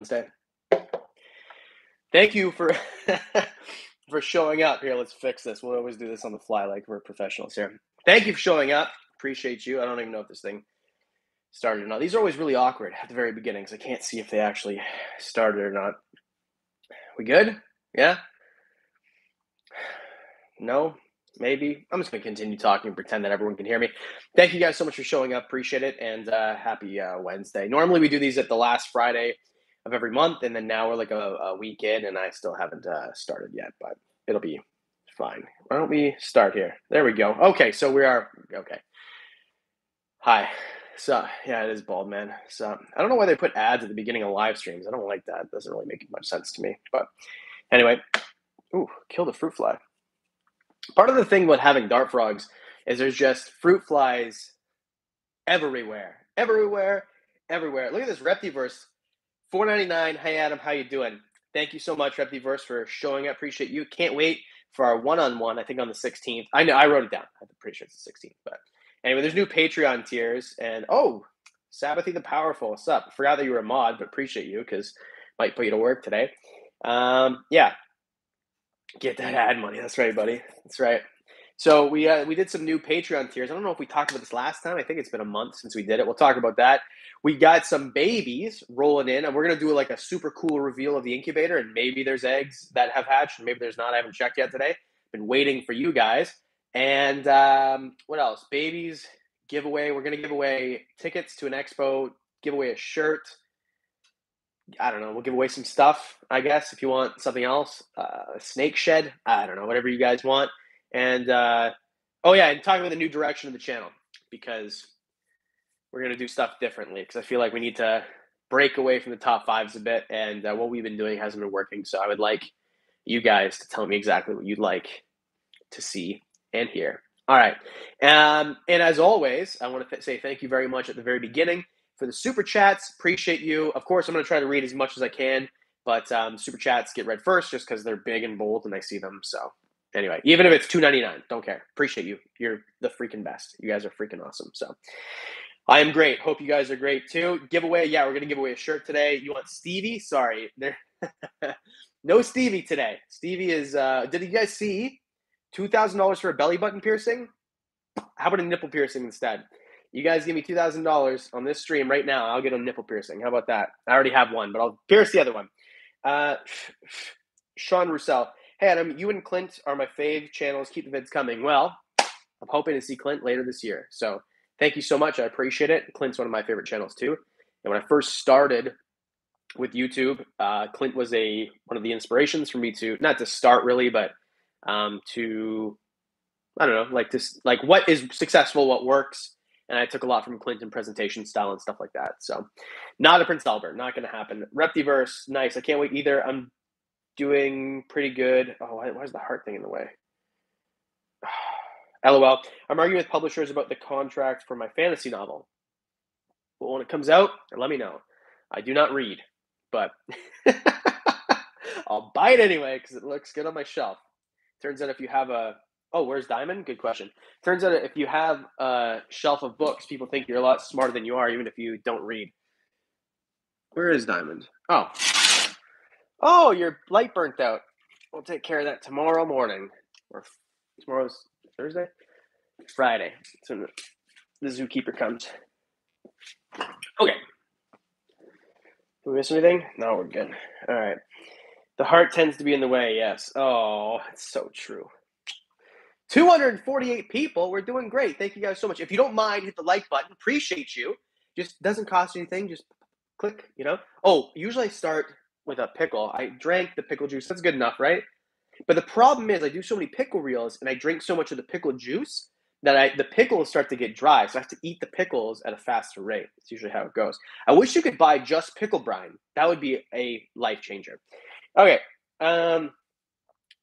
Wednesday. Thank you for for showing up. Here, let's fix this. We'll always do this on the fly, like we're professionals here. Thank you for showing up. Appreciate you. I don't even know if this thing started or not. These are always really awkward at the very beginning because I can't see if they actually started or not. We good? Yeah. No. Maybe. I'm just to continue talking and pretend that everyone can hear me. Thank you guys so much for showing up. Appreciate it. And uh, happy uh, Wednesday. Normally, we do these at the last Friday of every month. And then now we're like a, a week in, and I still haven't uh, started yet, but it'll be fine. Why don't we start here? There we go. Okay. So we are. Okay. Hi. So, yeah, it is bald, man. So, I don't know why they put ads at the beginning of live streams. I don't like that. It doesn't really make much sense to me. But anyway, ooh, kill the fruit fly part of the thing with having dart frogs is there's just fruit flies everywhere, everywhere, everywhere. Look at this Reptiverse, four ninety nine. Hey Adam, how you doing? Thank you so much, Reptiverse, for showing up. Appreciate you. Can't wait for our one on one. I think on the sixteenth. I know I wrote it down. I'm pretty sure it's the sixteenth. But anyway, there's new Patreon tiers, and oh, Sabbathy the Powerful, what's up? Forgot that you were a mod, but appreciate you because might put you to work today. Um, yeah, Get that ad money. That's right, buddy. That's right. So we uh, we did some new Patreon tiers. I don't know if we talked about this last time. I think it's been a month since we did it. We'll talk about that. We got some babies rolling in, and we're gonna do like a super cool reveal of the incubator. And maybe there's eggs that have hatched, and maybe there's not. I haven't checked yet today. Been waiting for you guys. And um, what else? Babies giveaway. We're gonna give away tickets to an expo. Give away a shirt. I don't know. We'll give away some stuff, I guess, if you want something else. Uh, a snake shed. I don't know. Whatever you guys want. And uh, oh yeah, and talking about the new direction of the channel because we're gonna do stuff differently because I feel like we need to break away from the top fives a bit, and uh, what we've been doing hasn't been working. So I would like you guys to tell me exactly what you'd like to see and hear. All right, um, and as always, I want to th- say thank you very much at the very beginning for the super chats. Appreciate you. Of course, I'm to try to read as much as I can, but um, super chats get read first just because they're big and bold and I see them. So anyway, even if it's 2.99, don't care. Appreciate you. You're the freaking best. You guys are freaking awesome. So I am great. Hope you guys are great too. Giveaway, yeah, we're gonna give away a shirt today. You want Stevie? Sorry, there. no Stevie today. Stevie is. uh Did you guys see two thousand dollars for a belly button piercing? How about a nipple piercing instead? You guys give me two thousand dollars on this stream right now. I'll get a nipple piercing. How about that? I already have one, but I'll pierce the other one. Uh, Sean Roussel. Hey Adam, you and Clint are my fave channels. Keep the vids coming. Well, I'm hoping to see Clint later this year. So thank you so much. I appreciate it. Clint's one of my favorite channels too. And when I first started with YouTube, uh, Clint was a one of the inspirations for me to not to start really, but um, to I don't know, like this, like what is successful, what works, and I took a lot from Clinton presentation style and stuff like that. So, not a Prince Albert, not going to happen. Reptiverse, nice. I can't wait either. I'm doing pretty good. Oh, why, is the heart thing in the way? LOL. I'm arguing with publishers about the contract for my fantasy novel. But when it comes out, let me know. I do not read, but I'll buy it anyway because it looks good on my shelf. Turns out if you have a Oh, where's Diamond? Good question. Turns out if you have a shelf of books, people think you're a lot smarter than you are, even if you don't read. Where is Diamond? Oh. Oh, your light burnt out. We'll take care of that tomorrow morning. Or tomorrow's Thursday? Friday. So the zookeeper comes. Okay. Did we miss anything? No, we're good. All right. The heart tends to be in the way, yes. Oh, it's so true. 248 people. We're doing great. Thank you guys so much. If you don't mind, hit the like button. Appreciate you. Just doesn't cost anything. Just click, you know. Oh, usually I start with a pickle. I drank the pickle juice. That's good enough, right? But the problem is I do so many pickle reels and I drink so much of the pickle juice that I the pickles start to get dry. So I have to eat the pickles at a faster rate. It's usually how it goes. I wish you could buy just pickle brine. That would be a life changer. Okay. Um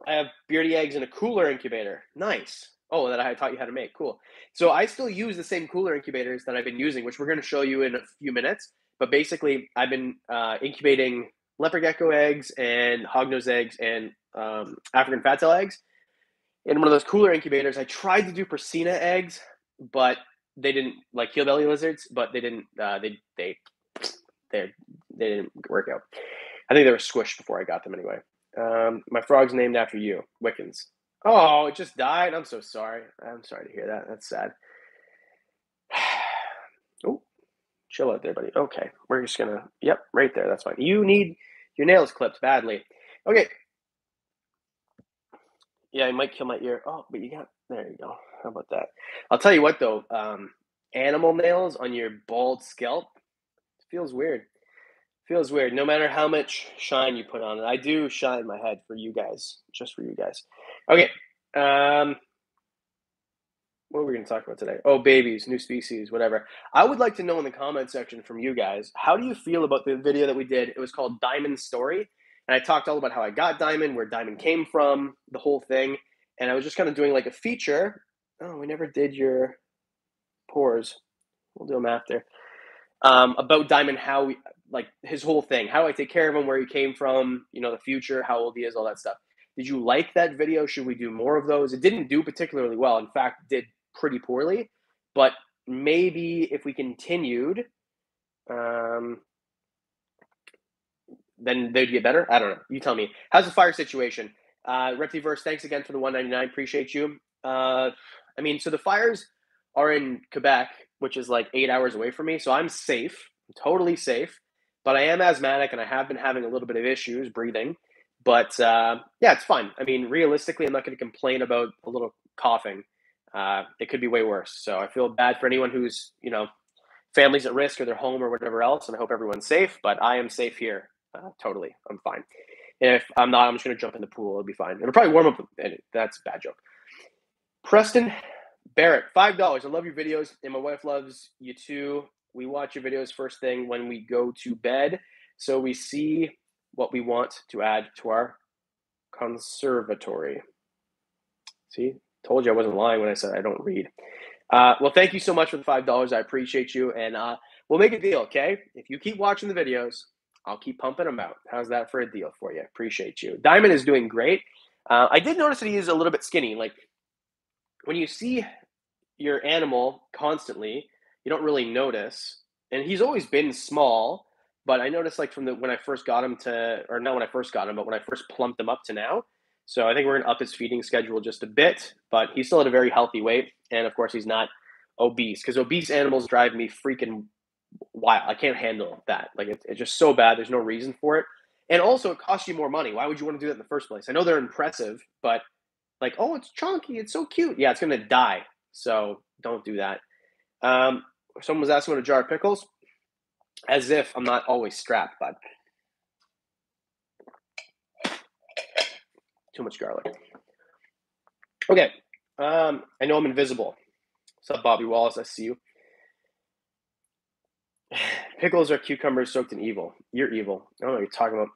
I have beardy eggs in a cooler incubator. Nice. Oh, that I taught you how to make. Cool. So I still use the same cooler incubators that I've been using, which we're going to show you in a few minutes. But basically, I've been uh, incubating leopard gecko eggs and hognose eggs and um, African fattail eggs in one of those cooler incubators. I tried to do Prasina eggs, but they didn't like keel belly lizards, but they didn't. Uh, they they they they didn't work out. I think they were squished before I got them anyway. Um, my frog's named after you, Wickens. Oh, it just died. I'm so sorry. I'm sorry to hear that. That's sad. oh, chill out there, buddy. Okay, we're just gonna. Yep, right there. That's fine. You need your nails clipped badly. Okay. Yeah, I might kill my ear. Oh, but you got there. You go. How about that? I'll tell you what though. Um, animal nails on your bald scalp feels weird. Feels weird. No matter how much shine you put on it, I do shine my head for you guys, just for you guys. Okay. Um, what are we going to talk about today? Oh, babies, new species, whatever. I would like to know in the comment section from you guys, how do you feel about the video that we did? It was called Diamond Story. And I talked all about how I got Diamond, where Diamond came from, the whole thing. And I was just kind of doing like a feature. Oh, we never did your pores. We'll do them after. Um, about Diamond, how we like his whole thing. How do I take care of him? Where he came from? You know, the future, how old he is, all that stuff. Did you like that video? Should we do more of those? It didn't do particularly well. In fact, did pretty poorly. But maybe if we continued, um, then they'd get better. I don't know. You tell me. How's the fire situation? Uh, Reptiverse, thanks again for the 199. Appreciate you. Uh, I mean, so the fires are in Quebec, which is like eight hours away from me. So I'm safe, I'm totally safe. But I am asthmatic and I have been having a little bit of issues breathing. But uh, yeah, it's fine. I mean, realistically, I'm not going to complain about a little coughing. Uh, it could be way worse. So I feel bad for anyone who's, you know, families at risk or their home or whatever else. And I hope everyone's safe, but I am safe here. Uh, totally. I'm fine. And if I'm not, I'm just going to jump in the pool. It'll be fine. It'll probably warm up. That's a bad joke. Preston Barrett, $5. I love your videos, and my wife loves you too. We watch your videos first thing when we go to bed. So we see what we want to add to our conservatory. See, told you I wasn't lying when I said I don't read. Uh, well, thank you so much for the $5. I appreciate you. And uh, we'll make a deal, okay? If you keep watching the videos, I'll keep pumping them out. How's that for a deal for you? Appreciate you. Diamond is doing great. Uh, I did notice that he is a little bit skinny. Like when you see your animal constantly, you don't really notice. And he's always been small, but I noticed like from the when I first got him to, or not when I first got him, but when I first plumped him up to now. So I think we're gonna up his feeding schedule just a bit, but he's still at a very healthy weight, and of course he's not obese because obese animals drive me freaking wild. I can't handle that. Like it's, it's just so bad. There's no reason for it, and also it costs you more money. Why would you want to do that in the first place? I know they're impressive, but like, oh, it's chunky, it's so cute. Yeah, it's gonna die. So don't do that. Um, someone was asking about a jar of pickles, as if I'm not always strapped, but too much garlic. Okay, um, I know I'm invisible. What's up, Bobby Wallace? I see you. Pickles are cucumbers soaked in evil. You're evil. I don't know what you're talking about.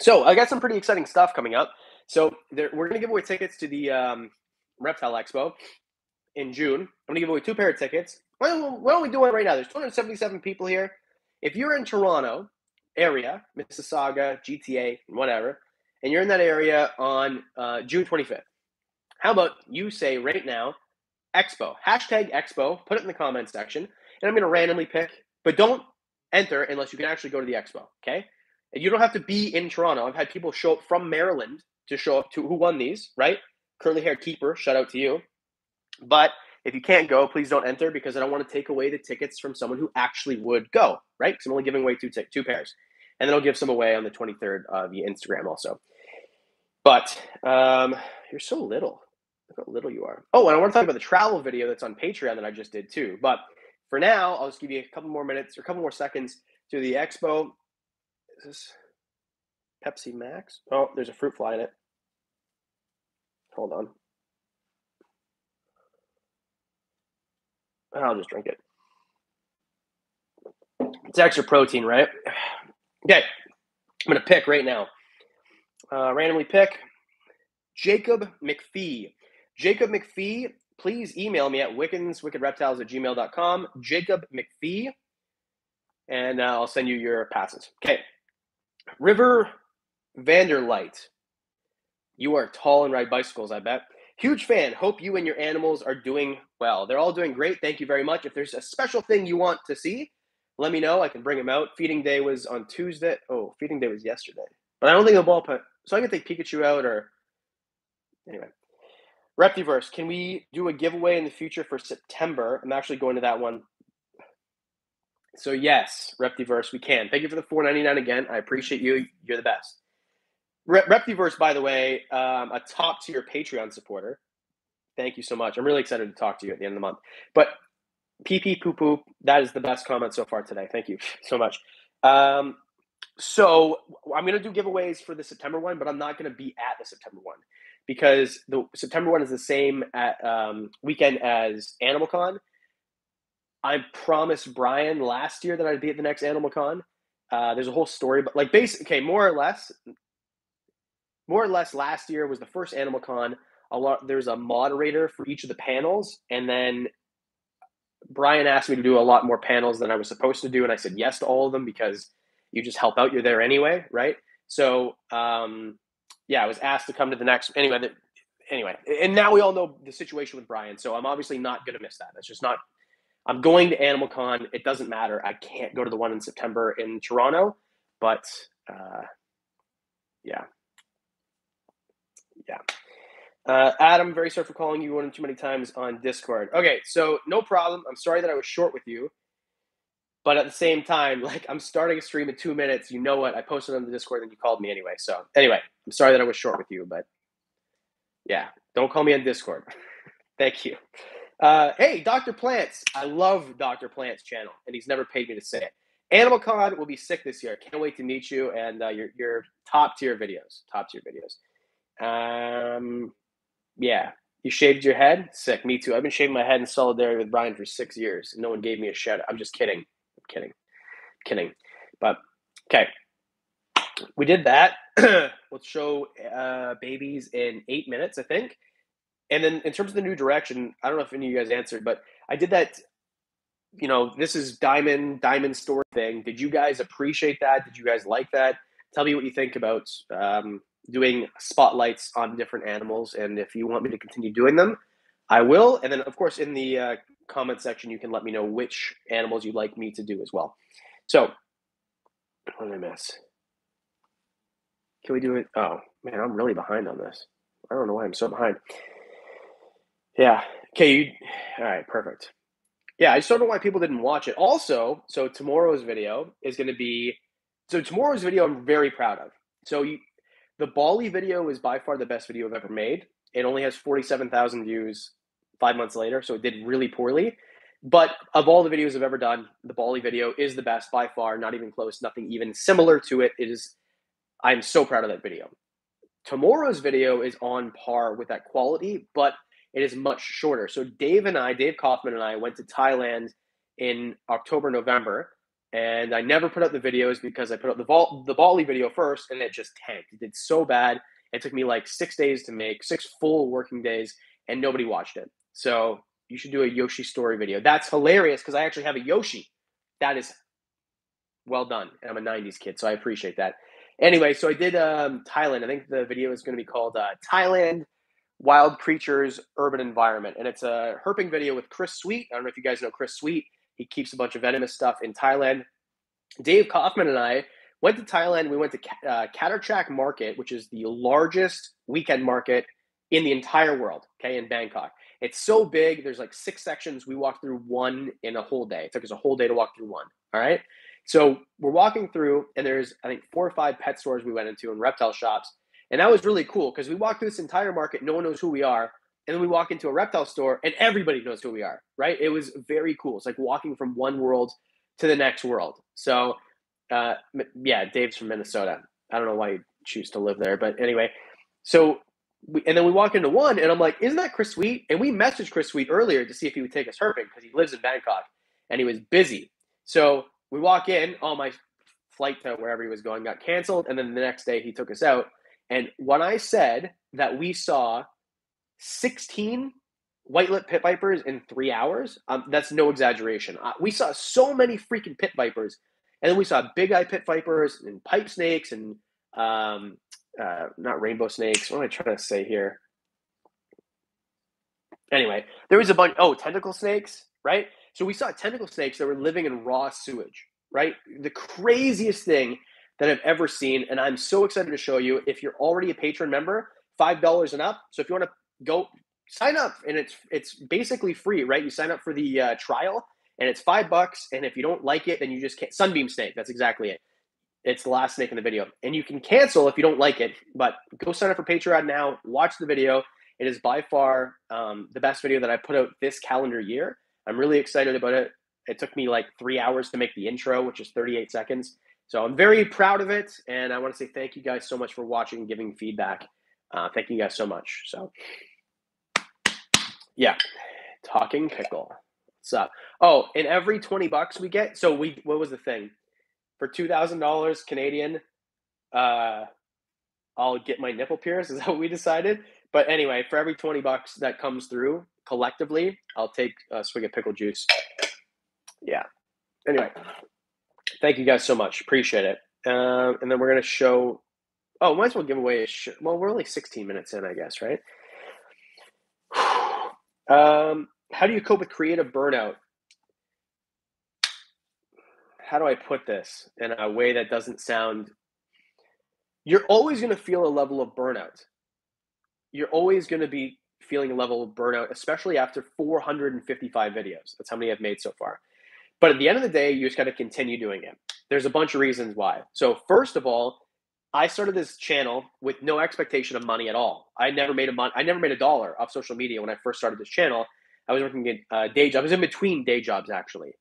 So I got some pretty exciting stuff coming up. So there, we're going to give away tickets to the um, Reptile Expo in June. I'm going to give away two pair of tickets. Well, why don't we do it right now? There's 277 people here. If you're in Toronto area, Mississauga, GTA, whatever, and you're in that area on uh, June 25th, how about you say right now, Expo, hashtag Expo, put it in the comment section, and I'm going to randomly pick, but don't enter unless you can actually go to the Expo, okay? And you don't have to be in Toronto. I've had people show up from Maryland to show up to who won these, right? Curly haired keeper, shout out to you. But if you can't go, please don't enter because I don't want to take away the tickets from someone who actually would go, right? Because I'm only giving away two t- two pairs, and then I'll give some away on the 23rd uh, via Instagram also. But um, you're so little. Look how little you are. Oh, and I want to talk about the travel video that's on Patreon that I just did too. But for now, I'll just give you a couple more minutes or a couple more seconds to the expo. Is this Pepsi Max? Oh, there's a fruit fly in it. Hold on. I'll just drink it. It's extra protein, right? Okay, I'm going to pick right now. Uh, randomly pick Jacob McPhee. Jacob McPhee, please email me at wickens, wickedreptiles at gmail.com. Jacob McPhee, and uh, I'll send you your passes. Okay. River Vanderlight. You are tall and ride bicycles, I bet. Huge fan. Hope you and your animals are doing well. They're all doing great. Thank you very much. If there's a special thing you want to see, let me know. I can bring them out. Feeding day was on Tuesday. Oh, feeding day was yesterday. But I don't think the ball put. So I can take Pikachu out or anyway. Reptiverse, can we do a giveaway in the future for September? I'm actually going to that one. So yes, Reptiverse, we can. Thank you for the 4.99 again. I appreciate you. You're the best. Reptiverse, by the way, um, a top tier Patreon supporter. Thank you so much. I'm really excited to talk to you at the end of the month. But pee poop poop, that is the best comment so far today. Thank you so much. Um, so I'm going to do giveaways for the September one, but I'm not going to be at the September one because the September one is the same at um, weekend as Animal Con. I promised Brian last year that I'd be at the next Animal Con. Uh, there's a whole story, but like base, okay, more or less, more or less, last year was the first Animal Con. A lot there's a moderator for each of the panels, and then Brian asked me to do a lot more panels than I was supposed to do, and I said yes to all of them because you just help out. You're there anyway, right? So um, yeah, I was asked to come to the next. Anyway, the, anyway, and now we all know the situation with Brian. So I'm obviously not going to miss that. That's just not. I'm going to Animal Con. It doesn't matter. I can't go to the one in September in Toronto, but uh, yeah, yeah. Uh, Adam, very sorry for calling you one too many times on Discord. Okay, so no problem. I'm sorry that I was short with you. But at the same time, like I'm starting a stream in two minutes. You know what? I posted on the Discord and you called me anyway. So anyway, I'm sorry that I was short with you, but yeah, don't call me on Discord. Thank you. Uh, hey, Dr. Plants. I love Dr. Plants' channel, and he's never paid me to say it. Animal Con will be sick this year. Can't wait to meet you and uh, your your top tier videos. Top tier videos. Um, yeah, you shaved your head. Sick. Me too. I've been shaving my head in solidarity with Brian for six years. No one gave me a shout. I'm just kidding kidding, kidding. But okay, we did that. Let's show uh, babies in eight minutes, I think. And then in terms of the new direction, I don't know if any of you guys answered, but I did that. You know, this is diamond diamond store thing. Did you guys appreciate that? Did you guys like that? Tell me what you think about um, doing spotlights on different animals, and if you want me to continue doing them, I will. And then, of course, in the uh, comment section, you can let me know which animals you'd like me to do as well. So, what did I miss? Can we do it? Oh, man, I'm really behind on this. I don't know why I'm so behind. Yeah. Okay. You, all right. Perfect. Yeah. I just don't know why people didn't watch it. Also, so tomorrow's video is going to be. So tomorrow's video, I'm very proud of. So you, the Bali video is by far the best video I've ever made. It only has 47,000 views five months later, so it did really poorly. But of all the videos I've ever done, the Bali video is the best by far, not even close, nothing even similar to it. It is, I'm so proud of that video. Tomorrow's video is on par with that quality, but it is much shorter. So Dave and I, Dave Kaufman and I went to Thailand in October, November, and I never put up the videos because I put up the Vol- the Bali video first, and it just tanked. It did so bad. It took me like six days to make, six full working days, and nobody watched it. So you should do a Yoshi story video. That's hilarious because I actually have a Yoshi. That is well done. And I'm a 90s kid, so I appreciate that. Anyway, so I did um, Thailand. I think the video is going to be called uh, Thailand Wild Creatures Urban Environment. And it's a herping video with Chris Sweet. I don't know if you guys know Chris Sweet. He keeps a bunch of venomous stuff in Thailand. Dave Kaufman and I went to Thailand. We went to uh, Market, which is the largest weekend market in the entire world, okay, in Bangkok. It's so big. There's like six sections. We walked through one in a whole day. It took us a whole day to walk through one. All right. So we're walking through, and there's I think four or five pet stores we went into and reptile shops, and that was really cool because we walked through this entire market. No one knows who we are, and then we walk into a reptile store, and everybody knows who we are. Right? It was very cool. It's like walking from one world to the next world. So, uh, yeah, Dave's from Minnesota. I don't know why you choose to live there, but anyway. So we, and then we walk into one, and I'm like, "Isn't that Chris Sweet?" And we messaged Chris Sweet earlier to see if he would take us herping because he lives in Bangkok, and he was busy. So we walk in. All my flight to wherever he was going got canceled, and then the next day he took us out. And when I said that we saw 16 white lip pit vipers in three hours, um, that's no exaggeration. Uh, we saw so many freaking pit vipers, and then we saw big eye pit vipers and pipe snakes and um, uh, not rainbow snakes. What am I trying to say here? Anyway, there was a bunch. Oh, tentacle snakes, right? So we saw tentacle snakes that were living in raw sewage, right? The craziest thing that I've ever seen. And I'm so excited to show you. If you're already a patron member, $5 and up. So if you want to go sign up and it's it's basically free, right? You sign up for the uh, trial and it's five bucks. And if you don't like it, then you just can't. Sunbeam snake. That's exactly it. It's the last snake in the video. And you can cancel if you don't like it, but go sign up for Patreon now. Watch the video. It is by far um, the best video that I put out this calendar year. I'm really excited about it. It took me like three hours to make the intro, which is 38 seconds. So I'm very proud of it. And I want to say thank you guys so much for watching and giving feedback. Uh, thank you guys so much. So, yeah, talking pickle. Up? Oh, and every 20 bucks we get. So, we, what was the thing? For $2,000 Canadian, uh, I'll get my nipple pierced. Is that what we decided? But anyway, for every 20 bucks that comes through collectively, I'll take a swig of pickle juice. Yeah. Anyway, thank you guys so much. Appreciate it. Uh, and then we're going to show Oh, might as well give away a shirt. Well, we're only 16 minutes in, I guess, right? um, how do you cope with creative burnout? How do I put this in a way that doesn't sound. You're always going to feel a level of burnout. You're always going to be feeling a level of burnout, especially after 455 videos. That's how many I've made so far. But at the end of the day, you just got to continue doing it. There's a bunch of reasons why. So, first of all, I started this channel with no expectation of money at all. I never made a mon- I never made a dollar off social media when I first started this channel. I was working a uh, day job. I was in between day jobs actually,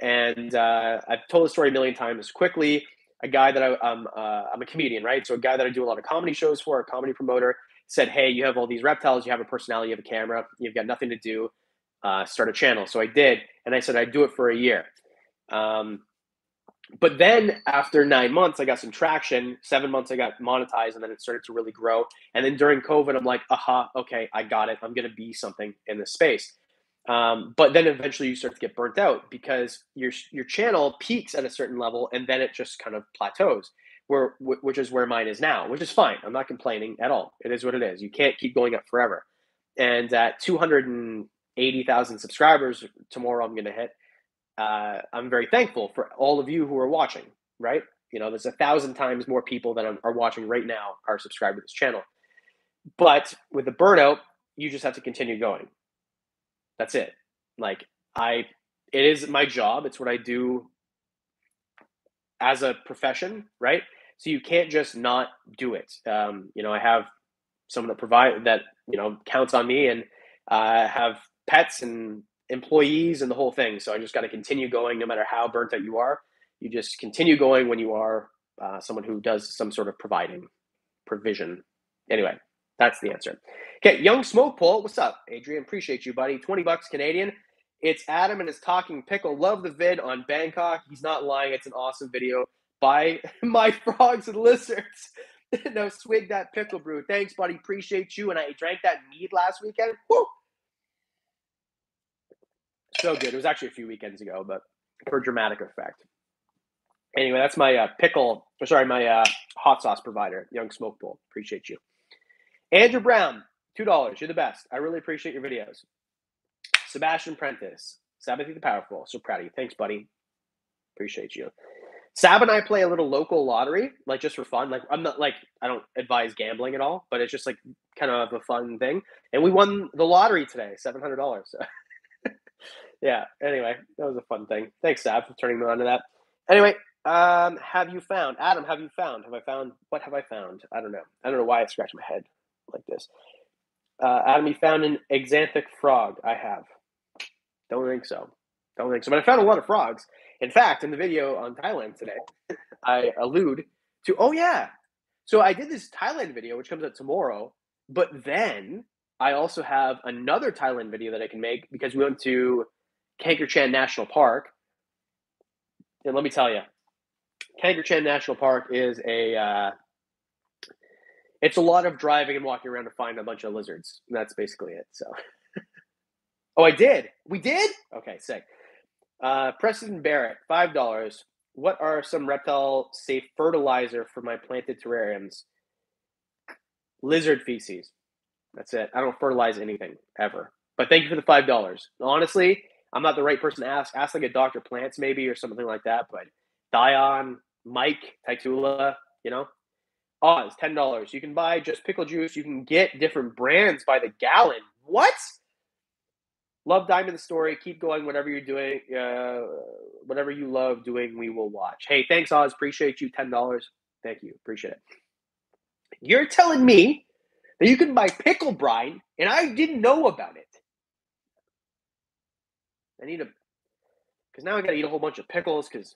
and uh, I've told the story a million times. Quickly, a guy that I, um, uh, I'm a comedian, right? So a guy that I do a lot of comedy shows for, a comedy promoter, said, "Hey, you have all these reptiles. You have a personality. You have a camera. You've got nothing to do. Uh, start a channel." So I did, and I said I'd do it for a year. Um, but then after nine months, I got some traction. Seven months, I got monetized, and then it started to really grow. And then during COVID, I'm like, aha, okay, I got it. I'm going to be something in this space. Um, but then eventually, you start to get burnt out because your your channel peaks at a certain level, and then it just kind of plateaus. Where which is where mine is now, which is fine. I'm not complaining at all. It is what it is. You can't keep going up forever. And at 280,000 subscribers tomorrow, I'm going to hit uh, I'm very thankful for all of you who are watching, right? You know, there's a thousand times more people that are watching right now are subscribed to this channel. But with the burnout, you just have to continue going. That's it. Like, I, it is my job. It's what I do as a profession, right? So you can't just not do it. Um, you know, I have someone that provide that, you know, counts on me and uh, have pets and employees and the whole thing. So I just got to continue going no matter how burnt out you are. You just continue going when you are uh, someone who does some sort of providing provision. Anyway, that's the answer. Okay, Young Smoke Pole, what's up, Adrian? Appreciate you, buddy. 20 bucks Canadian. It's Adam and his talking pickle. Love the vid on Bangkok. He's not lying. It's an awesome video by my frogs and lizards. no, swig that pickle brew. Thanks, buddy. Appreciate you. And I drank that mead last weekend. Woo! so good. It was actually a few weekends ago, but for dramatic effect. Anyway, that's my uh, pickle. Sorry, my uh, hot sauce provider, Young Smoke Pool. Appreciate you. Andrew Brown, two dollars. You're the best. I really appreciate your videos. Sebastian Prentice, Sabbath the Powerful. So proud of you. Thanks, buddy. Appreciate you. Sab and I play a little local lottery, like just for fun. Like I'm not like I don't advise gambling at all, but it's just like kind of a fun thing. And we won the lottery today, seven hundred dollars. So yeah. Anyway, that was a fun thing. Thanks, Sab, for turning me on to that. Anyway, um, have you found Adam? Have you found? Have I found? What have I found? I don't know. I don't know why I scratched my head like this. Uh, Adam, you found an axanthic frog. I have. Don't think so. Don't think so. But I found a lot of frogs. In fact, in the video on Thailand today, I allude to. Oh yeah. So I did this Thailand video, which comes out tomorrow. But then I also have another Thailand video that I can make because we went to Chan National Park. And let me tell you, Chan National Park is a uh, it's a lot of driving and walking around to find a bunch of lizards. And that's basically it. So, oh, I did. We did. Okay, sick. Uh, Preston Barrett, five dollars. What are some reptile safe fertilizer for my planted terrariums? Lizard feces. That's it. I don't fertilize anything ever. But thank you for the five dollars. Honestly, I'm not the right person to ask. Ask like a Dr. Plants maybe or something like that. But Dion, Mike, Taitula, you know, Oz, ten dollars. You can buy just pickle juice. You can get different brands by the gallon. What? Love Diamond the story. Keep going. Whatever you're doing, uh, whatever you love doing, we will watch. Hey, thanks, Oz. Appreciate you. Ten dollars. Thank you. Appreciate it. You're telling me that you can buy pickle brine, and I didn't know about it. I need to, because now I got to eat a whole bunch of pickles. Because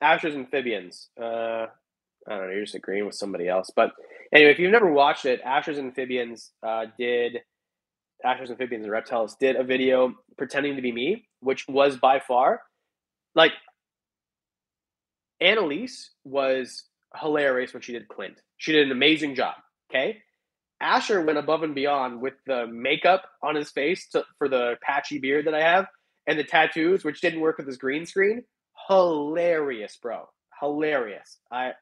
Asher's Amphibians. Uh, I don't know. You're just agreeing with somebody else, but anyway, if you've never watched it, Asher's Amphibians uh, did. Asher's Amphibians and Reptiles did a video pretending to be me, which was by far like Annalise was hilarious when she did Clint. She did an amazing job. Okay. Asher went above and beyond with the makeup on his face to, for the patchy beard that I have and the tattoos, which didn't work with his green screen. Hilarious, bro. Hilarious. I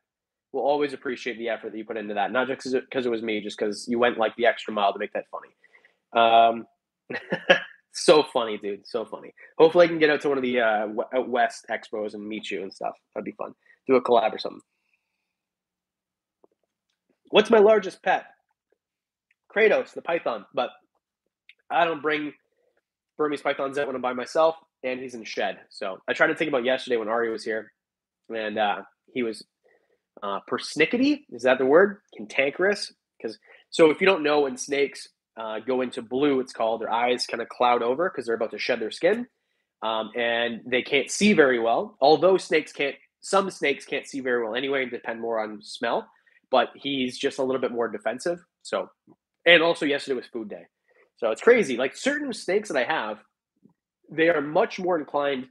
will always appreciate the effort that you put into that. Not just because it was me, just because you went like the extra mile to make that funny. Um, so funny, dude. So funny. Hopefully, I can get out to one of the uh, West expos and meet you and stuff. That'd be fun. Do a collab or something. What's my largest pet? Kratos, the python. But I don't bring Burmese pythons out when I'm by myself, and he's in shed. So I tried to think about yesterday when Ari was here, and uh, he was uh, persnickety. Is that the word? Cantankerous. Because so if you don't know, when snakes uh, go into blue, it's called their eyes kind of cloud over because they're about to shed their skin, um, and they can't see very well. Although snakes can't, some snakes can't see very well anyway, and depend more on smell. But he's just a little bit more defensive. So and also yesterday was food day. So it's crazy. Like certain snakes that I have, they are much more inclined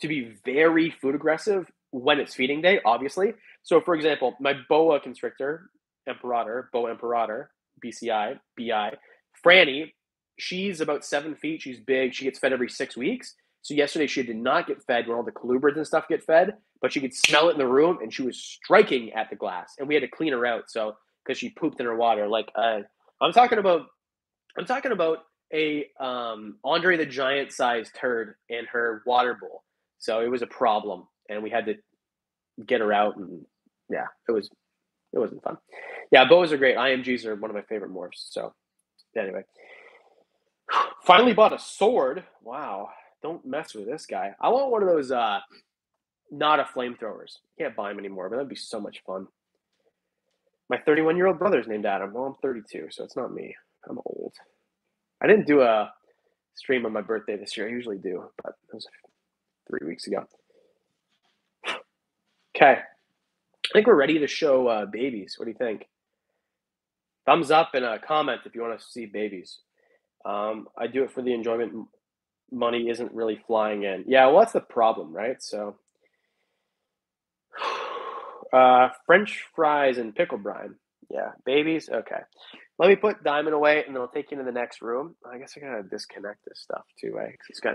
to be very food aggressive when it's feeding day, obviously. So for example, my boa constrictor, imperator, boa imperator, BCI, BI, Franny, she's about seven feet. She's big. She gets fed every six weeks. So yesterday she did not get fed when all the colubrids and stuff get fed, but she could smell it in the room and she was striking at the glass and we had to clean her out. So because she pooped in her water, like uh, I'm talking about I'm talking about a um, Andre the Giant sized turd in her water bowl. So it was a problem, and we had to get her out. And yeah, it was it wasn't fun. Yeah, boas are great. IMGs are one of my favorite morphs. So anyway, finally bought a sword. Wow, don't mess with this guy. I want one of those. uh not a flamethrowers. Can't buy them anymore, but that'd be so much fun. My 31 year old brother is named Adam. Well, I'm 32, so it's not me. I'm old. I didn't do a stream on my birthday this year. I usually do, but it was three weeks ago. Okay. I think we're ready to show uh, babies. What do you think? Thumbs up and a comment if you want to see babies. Um, I do it for the enjoyment. Money isn't really flying in. Yeah, well, that's the problem, right? So uh, French fries and pickle brine. Yeah, babies. Okay. Let me put Diamond away, and then I'll take you to the next room. I guess I gotta disconnect this stuff too, eh? Cause it's got.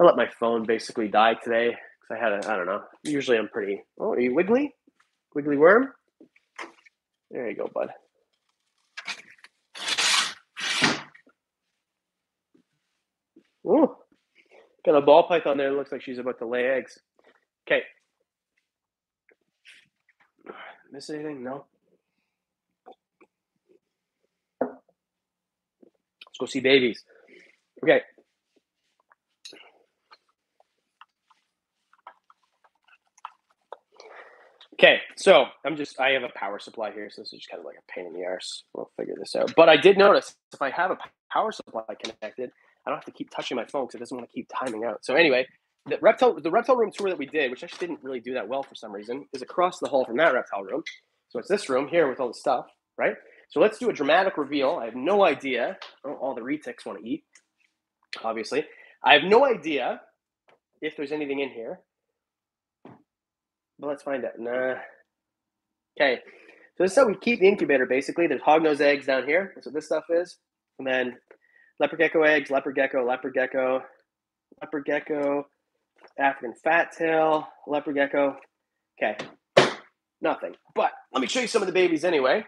I let my phone basically die today because I had a. I don't know. Usually I'm pretty. Oh, are you wiggly? Wiggly worm. There you go, bud. Ooh, got a ball python there. Looks like she's about to lay eggs. Okay, Miss anything? No. Let's go see babies. Okay. Okay, so I'm just I have a power supply here, so this is just kind of like a pain in the arse. We'll figure this out. But I did notice if I have a power supply connected, I don't have to keep touching my phone because it doesn't want to keep timing out. So anyway, the reptile the reptile room tour that we did, which actually didn't really do that well for some reason, is across the hall from that reptile room. So it's this room here with all the stuff, right? So let's do a dramatic reveal. I have no idea. Oh, all the retics want to eat, obviously. I have no idea if there's anything in here. But let's find out. Nah. Okay. So this is how we keep the incubator basically. There's hognose eggs down here. That's what this stuff is. And then leopard gecko eggs, leopard gecko, leopard gecko, leopard gecko, African fat tail, leopard gecko. Okay, nothing. But let me show you some of the babies anyway.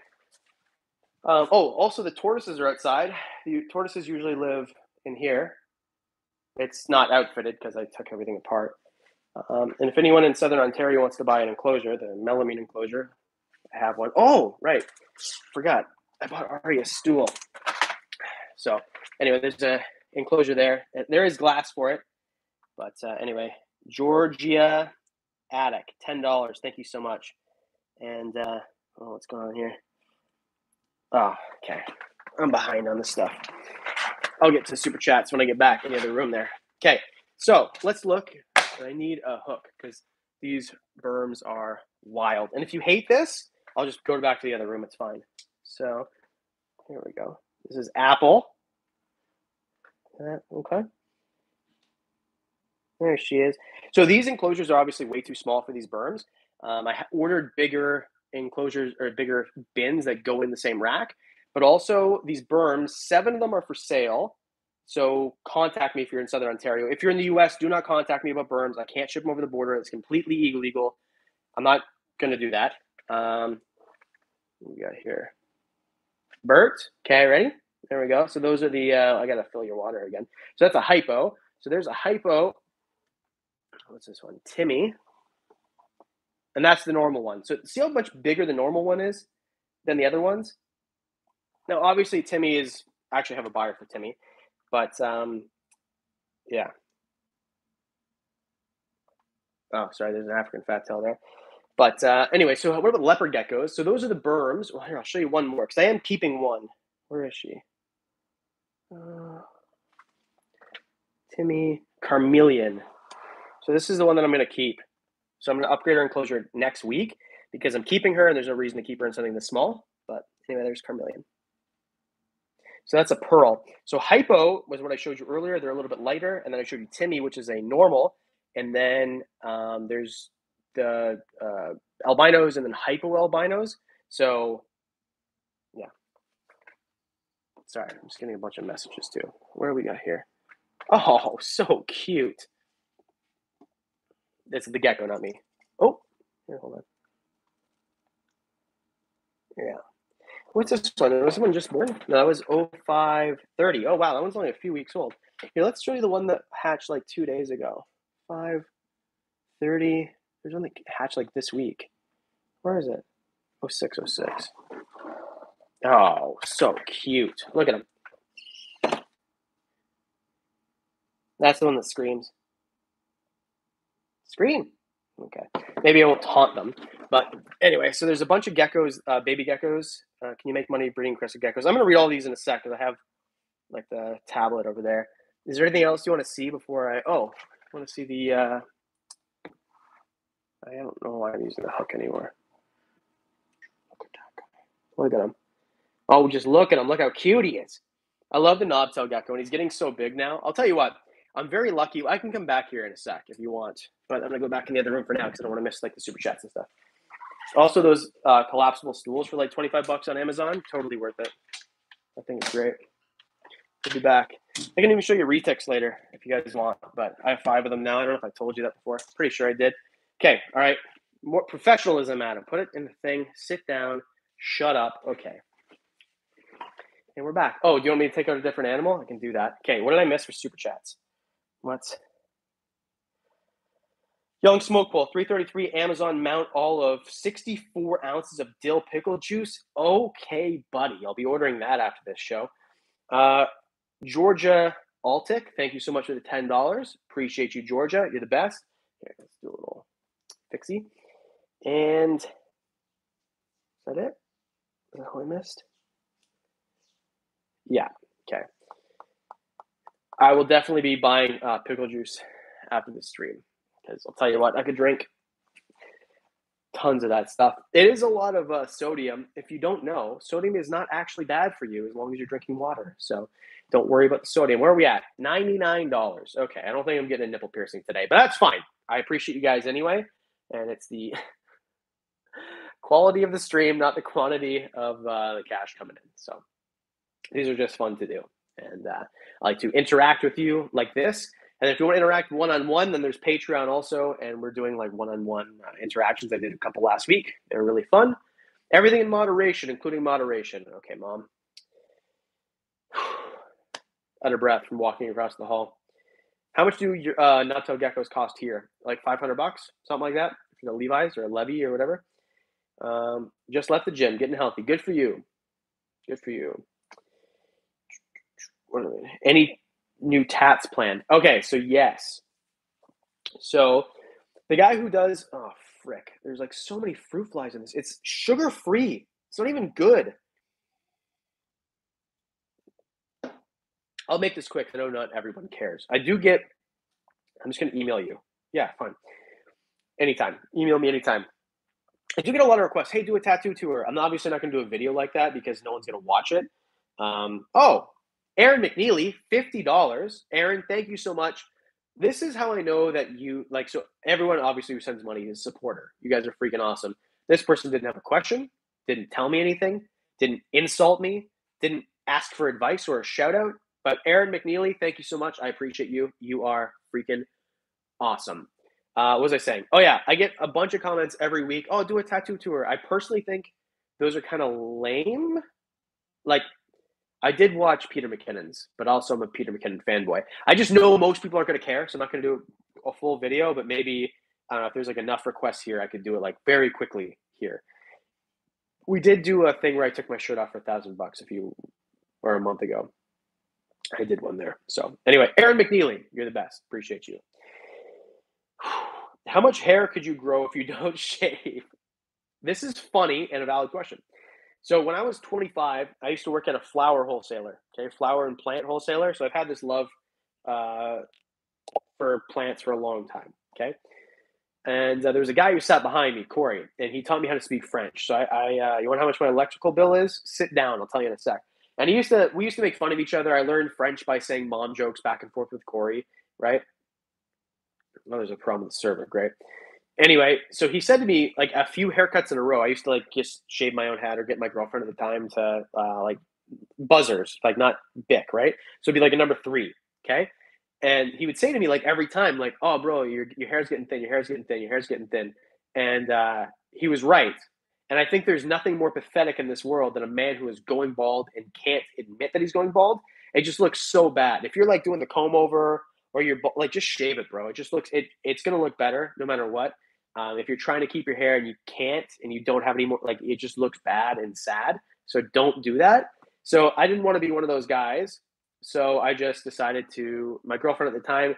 Um, oh, also the tortoises are outside. The tortoises usually live in here. It's not outfitted because I took everything apart. Um, and if anyone in Southern Ontario wants to buy an enclosure, the melamine enclosure, I have one. Oh, right. Forgot. I bought Ari a stool. So anyway, there's a enclosure there. There is glass for it. But uh, anyway, Georgia Attic, $10. Thank you so much. And uh, oh, what's going on here? Oh, okay. I'm behind on this stuff. I'll get to super chats when I get back in the other room there. Okay, so let's look. I need a hook because these burms are wild. And if you hate this, I'll just go back to the other room. It's fine. So here we go. This is Apple. Okay. There she is. So these enclosures are obviously way too small for these burms. Um, I ordered bigger enclosures or bigger bins that go in the same rack, but also these burms, seven of them are for sale. So contact me if you're in Southern Ontario. If you're in the US, do not contact me about burms. I can't ship them over the border. It's completely illegal. I'm not going to do that. Um, we got here? Bert. Okay, ready? There we go. So those are the, uh, I got to fill your water again. So that's a hypo. So there's a hypo. What's this one? Timmy. And that's the normal one. So see how much bigger the normal one is than the other ones? Now, obviously, Timmy is I actually have a buyer for Timmy, but um, yeah. Oh, sorry, there's an African fat tail there. But uh, anyway, so what about leopard geckos? So those are the burms. Well, here, I'll show you one more because I am keeping one. Where is she? Uh, Timmy Carmelian. So this is the one that I'm going to keep. So I'm going to upgrade her enclosure next week because I'm keeping her and there's no reason to keep her in something this small. But anyway, there's Carmelian. So that's a pearl. So hypo was what I showed you earlier. They're a little bit lighter. And then I showed you Timmy, which is a normal. And then um, there's the uh, albinos and then hypo albinos. So yeah. Sorry, I'm just getting a bunch of messages too. Where we got here? Oh, so cute. It's the gecko, not me. Oh, here, hold on. Yeah. What's this one? Was this one just born? No, that was 0530. Oh, wow. That one's only a few weeks old. Here, let's show you the one that hatched like two days ago. 530. There's one that hatched like this week. Where is it? 0606. Oh, so cute. Look at him. That's the one that screams. Scream. Okay. Maybe I won't taunt them. But anyway, so there's a bunch of geckos, uh, baby geckos. Uh, can you make money breeding crested geckos? I'm going to read all these in a sec because I have like the tablet over there. Is there anything else you want to see before I? Oh, I want to see the. Uh, I don't know why I'm using the hook anymore. Look at him. Oh, just look at him. Look how cute he is. I love the knobtail gecko, and he's getting so big now. I'll tell you what. I'm very lucky. I can come back here in a sec if you want, but I'm gonna go back in the other room for now because I don't want to miss like the super chats and stuff. Also, those uh, collapsible stools for like 25 bucks on Amazon, totally worth it. I think it's great. We'll be back. I can even show you retics later if you guys want, but I have five of them now. I don't know if I told you that before. Pretty sure I did. Okay, all right. More professionalism, Adam. Put it in the thing. Sit down. Shut up. Okay. And we're back. Oh, do you want me to take out a different animal? I can do that. Okay, what did I miss for super chats? What? Young Smoke Bowl, 333 Amazon Mount Olive, 64 ounces of dill pickle juice. Okay, buddy. I'll be ordering that after this show. Uh, Georgia Altic, thank you so much for the $10. Appreciate you, Georgia. You're the best. Here, let's do a little fixie. And is that it? Is that who I missed? Yeah. I will definitely be buying uh, pickle juice after the stream because I'll tell you what, I could drink tons of that stuff. It is a lot of uh, sodium. If you don't know, sodium is not actually bad for you as long as you're drinking water. So don't worry about the sodium. Where are we at? $99. Okay, I don't think I'm getting a nipple piercing today, but that's fine. I appreciate you guys anyway. And it's the quality of the stream, not the quantity of uh, the cash coming in. So these are just fun to do. And uh, I like to interact with you like this. And if you want to interact one on one, then there's Patreon also, and we're doing like one on one interactions. I did a couple last week; they were really fun. Everything in moderation, including moderation. Okay, mom. Of breath from walking across the hall. How much do your uh, knob-tailed geckos cost here? Like 500 bucks, something like that? For the Levi's or a Levy or whatever. Um, just left the gym, getting healthy. Good for you. Good for you. Any new tats planned? Okay, so yes. So the guy who does oh frick, there's like so many fruit flies in this. It's sugar free. It's not even good. I'll make this quick. I know not everyone cares. I do get. I'm just gonna email you. Yeah, fine. Anytime. Email me anytime. I do get a lot of requests. Hey, do a tattoo tour. I'm obviously not gonna do a video like that because no one's gonna watch it. Um, oh, Aaron McNeely, fifty dollars. Aaron, thank you so much. This is how I know that you like. So everyone obviously who sends money is a supporter. You guys are freaking awesome. This person didn't have a question, didn't tell me anything, didn't insult me, didn't ask for advice or a shout out. But Aaron McNeely, thank you so much. I appreciate you. You are freaking awesome. Uh, what was I saying? Oh yeah, I get a bunch of comments every week. Oh, do a tattoo tour. I personally think those are kind of lame. Like, I did watch Peter McKinnon's, but also I'm a Peter McKinnon fanboy. I just know most people aren't going to care, so I'm not going to do a full video. But maybe I don't know if there's like enough requests here, I could do it like very quickly here. We did do a thing where I took my shirt off for a thousand bucks a few or a month ago. I did one there. So anyway, Aaron McNeely, you're the best. Appreciate you. How much hair could you grow if you don't shave? This is funny and a valid question. So when I was 25, I used to work at a flower wholesaler. Okay, flower and plant wholesaler. So I've had this love uh, for plants for a long time. Okay, and uh, there was a guy who sat behind me, Corey, and he taught me how to speak French. So I, I uh, you want how much my electrical bill is? Sit down. I'll tell you in a sec. And he used to, we used to make fun of each other. I learned French by saying mom jokes back and forth with Corey, right? Oh, there's a problem with the server. Great. Anyway, so he said to me like a few haircuts in a row. I used to like just shave my own head or get my girlfriend at the time to uh, like buzzers, like not Bic, right? So it'd be like a number three, okay? And he would say to me like every time, like, "Oh, bro, your your hair's getting thin. Your hair's getting thin. Your hair's getting thin." And uh, he was right. And I think there's nothing more pathetic in this world than a man who is going bald and can't admit that he's going bald. It just looks so bad. If you're like doing the comb over or you're like, just shave it, bro. It just looks it. It's gonna look better no matter what. Um, if you're trying to keep your hair and you can't and you don't have any more, like it just looks bad and sad. So don't do that. So I didn't want to be one of those guys. So I just decided to. My girlfriend at the time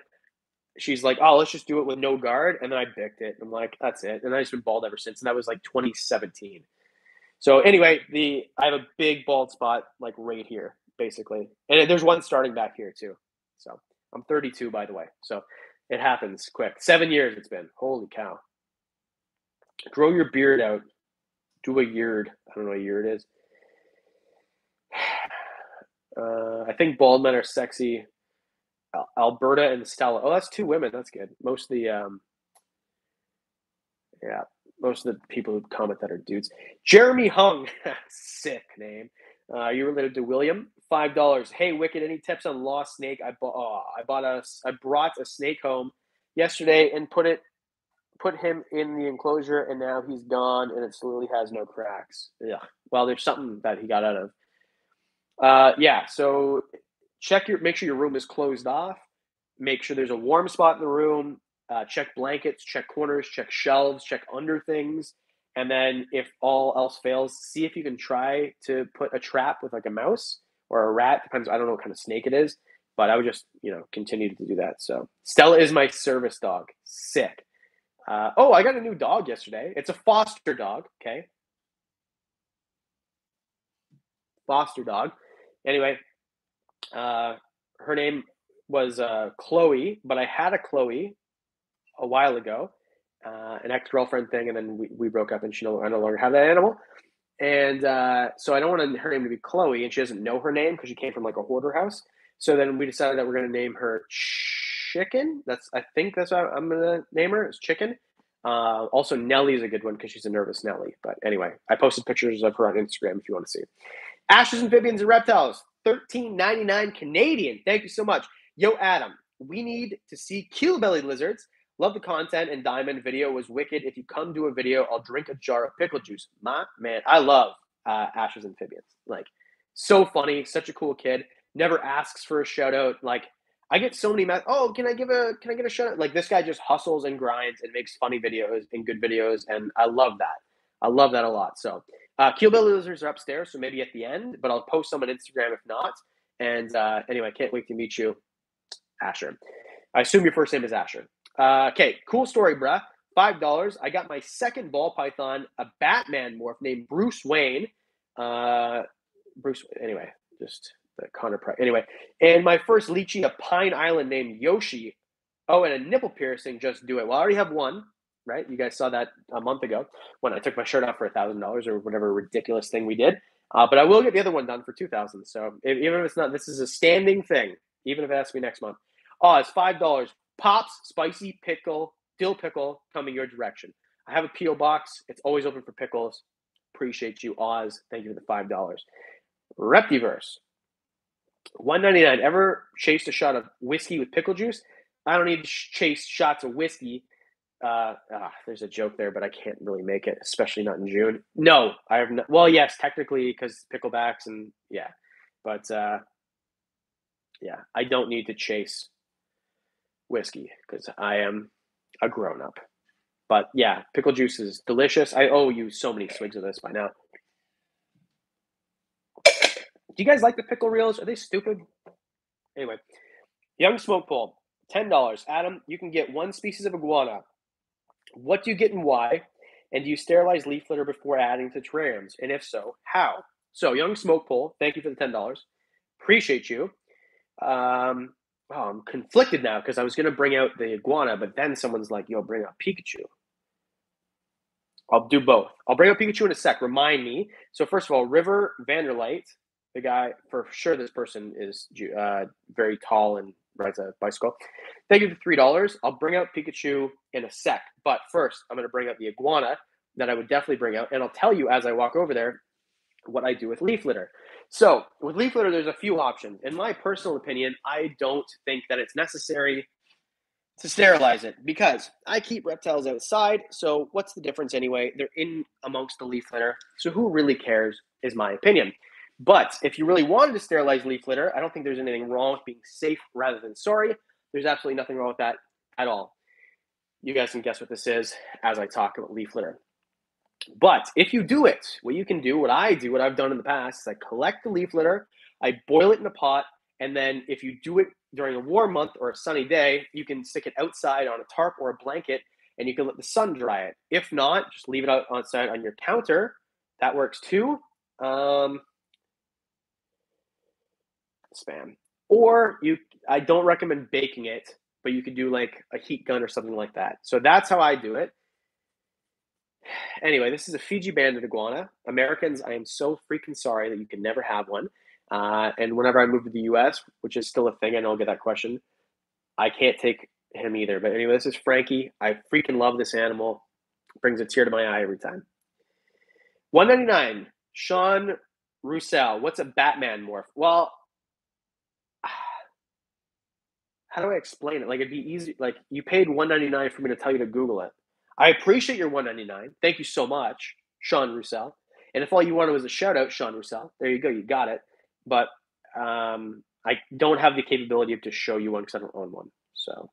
she's like, "Oh, let's just do it with no guard," and then I bicked it. I'm like, "That's it," and I've just been bald ever since. And that was like 2017. So anyway, the I have a big bald spot like right here, basically, and there's one starting back here too. So I'm 32, by the way. So it happens quick. Seven years it's been. Holy cow! Grow your beard out. Do a yard. I don't know what year it is. Uh, I think bald men are sexy. Alberta and Stella. Oh, that's two women. That's good. Most of the um, yeah, most of the people who comment that are dudes. Jeremy Hung, sick name. Uh, you related to William? Five dollars. Hey, Wicked. Any tips on lost snake? I bought. Oh, I bought a. I brought a snake home yesterday and put it, put him in the enclosure, and now he's gone, and it slowly has no cracks. Yeah. Well, there's something that he got out of. Uh, yeah. So check your make sure your room is closed off make sure there's a warm spot in the room uh, check blankets check corners check shelves check under things and then if all else fails see if you can try to put a trap with like a mouse or a rat depends i don't know what kind of snake it is but i would just you know continue to do that so stella is my service dog sick uh, oh i got a new dog yesterday it's a foster dog okay foster dog anyway uh, her name was uh, Chloe, but I had a Chloe a while ago, uh, an ex girlfriend thing, and then we, we broke up, and she no, I no longer have that animal. And uh, so I don't want her name to be Chloe, and she doesn't know her name because she came from like a hoarder house. So then we decided that we're going to name her Chicken. That's I think that's what I'm to name her. It's Chicken. Uh, also, Nelly is a good one because she's a nervous Nelly. But anyway, I posted pictures of her on Instagram if you want to see. Ashes, amphibians, and reptiles. Thirteen ninety nine Canadian. Thank you so much. Yo, Adam, we need to see keel bellied lizards. Love the content and Diamond video was wicked. If you come to a video, I'll drink a jar of pickle juice. My man, I love uh, Ashes Amphibians. Like, so funny, such a cool kid. Never asks for a shout out. Like, I get so many messages. Oh, can I give a can I get a shout out? Like this guy just hustles and grinds and makes funny videos and good videos, and I love that. I love that a lot. So, uh, keel belly lizards are upstairs, so maybe at the end, but I'll post them on Instagram if not. And uh, anyway, I can't wait to meet you, Asher. I assume your first name is Asher. Uh, okay, cool story, bruh. Five dollars. I got my second ball python, a Batman morph named Bruce Wayne. Uh, Bruce. Anyway, just the Connor Price. Anyway, and my first leachie, a Pine Island named Yoshi. Oh, and a nipple piercing. Just do it. Well, I already have one. Right, you guys saw that a month ago when I took my shirt off for a thousand dollars or whatever ridiculous thing we did. Uh, but I will get the other one done for two thousand. So if, even if it's not, this is a standing thing. Even if it has to be next month. Oh, it's five dollars. Pops spicy pickle, dill pickle coming your direction. I have a PO box. It's always open for pickles. Appreciate you, Oz. Thank you for the five dollars. Reptiverse. 199. Ever chased a shot of whiskey with pickle juice? I don't need to chase shots of whiskey. Uh, ah, there's a joke there, but I can't really make it, especially not in June. No, I have not. Well, yes, technically because picklebacks and yeah, but uh, yeah, I don't need to chase whiskey because I am a grown up. But yeah, pickle juice is delicious. I owe you so many swigs of this by now. Do you guys like the pickle reels? Are they stupid? Anyway, young smoke pole, ten dollars. Adam, you can get one species of iguana. What do you get and why? And do you sterilize leaf litter before adding to terrariums? And if so, how? So, young smoke pole, thank you for the ten dollars. Appreciate you. Um, oh, I'm conflicted now because I was going to bring out the iguana, but then someone's like, "Yo, bring out Pikachu." I'll do both. I'll bring up Pikachu in a sec. Remind me. So first of all, River Vanderlight, the guy for sure. This person is uh, very tall and rides a bicycle. Thank you for three dollars. I'll bring out Pikachu in a sec, but first I'm going to bring out the iguana that I would definitely bring out, and I'll tell you as I walk over there what I do with leaf litter. So with leaf litter, there's a few options. In my personal opinion, I don't think that it's necessary to sterilize it because I keep reptiles outside. So what's the difference anyway? They're in amongst the leaf litter. So who really cares, is my opinion. But if you really wanted to sterilize leaf litter, I don't think there's anything wrong with being safe rather than sorry. There's absolutely nothing wrong with that at all. You guys can guess what this is as I talk about leaf litter. But if you do it, what you can do, what I do, what I've done in the past, is I collect the leaf litter, I boil it in a pot, and then if you do it during a warm month or a sunny day, you can stick it outside on a tarp or a blanket and you can let the sun dry it. If not, just leave it out outside on your counter. That works too. Um, spam. Or you I don't recommend baking it, but you could do like a heat gun or something like that. So that's how I do it. Anyway, this is a Fiji banded iguana. Americans, I am so freaking sorry that you can never have one. Uh, and whenever I move to the US, which is still a thing, I know I'll get that question. I can't take him either. But anyway, this is Frankie. I freaking love this animal. Brings a tear to my eye every time. 199. Sean Roussel. What's a Batman morph? Well, how do I explain it? Like it'd be easy. Like you paid 199 for me to tell you to Google it. I appreciate your 199. Thank you so much, Sean Roussel. And if all you wanted was a shout out, Sean Roussel, there you go. You got it but um, I don't have the capability to show you one because I don't own one. So,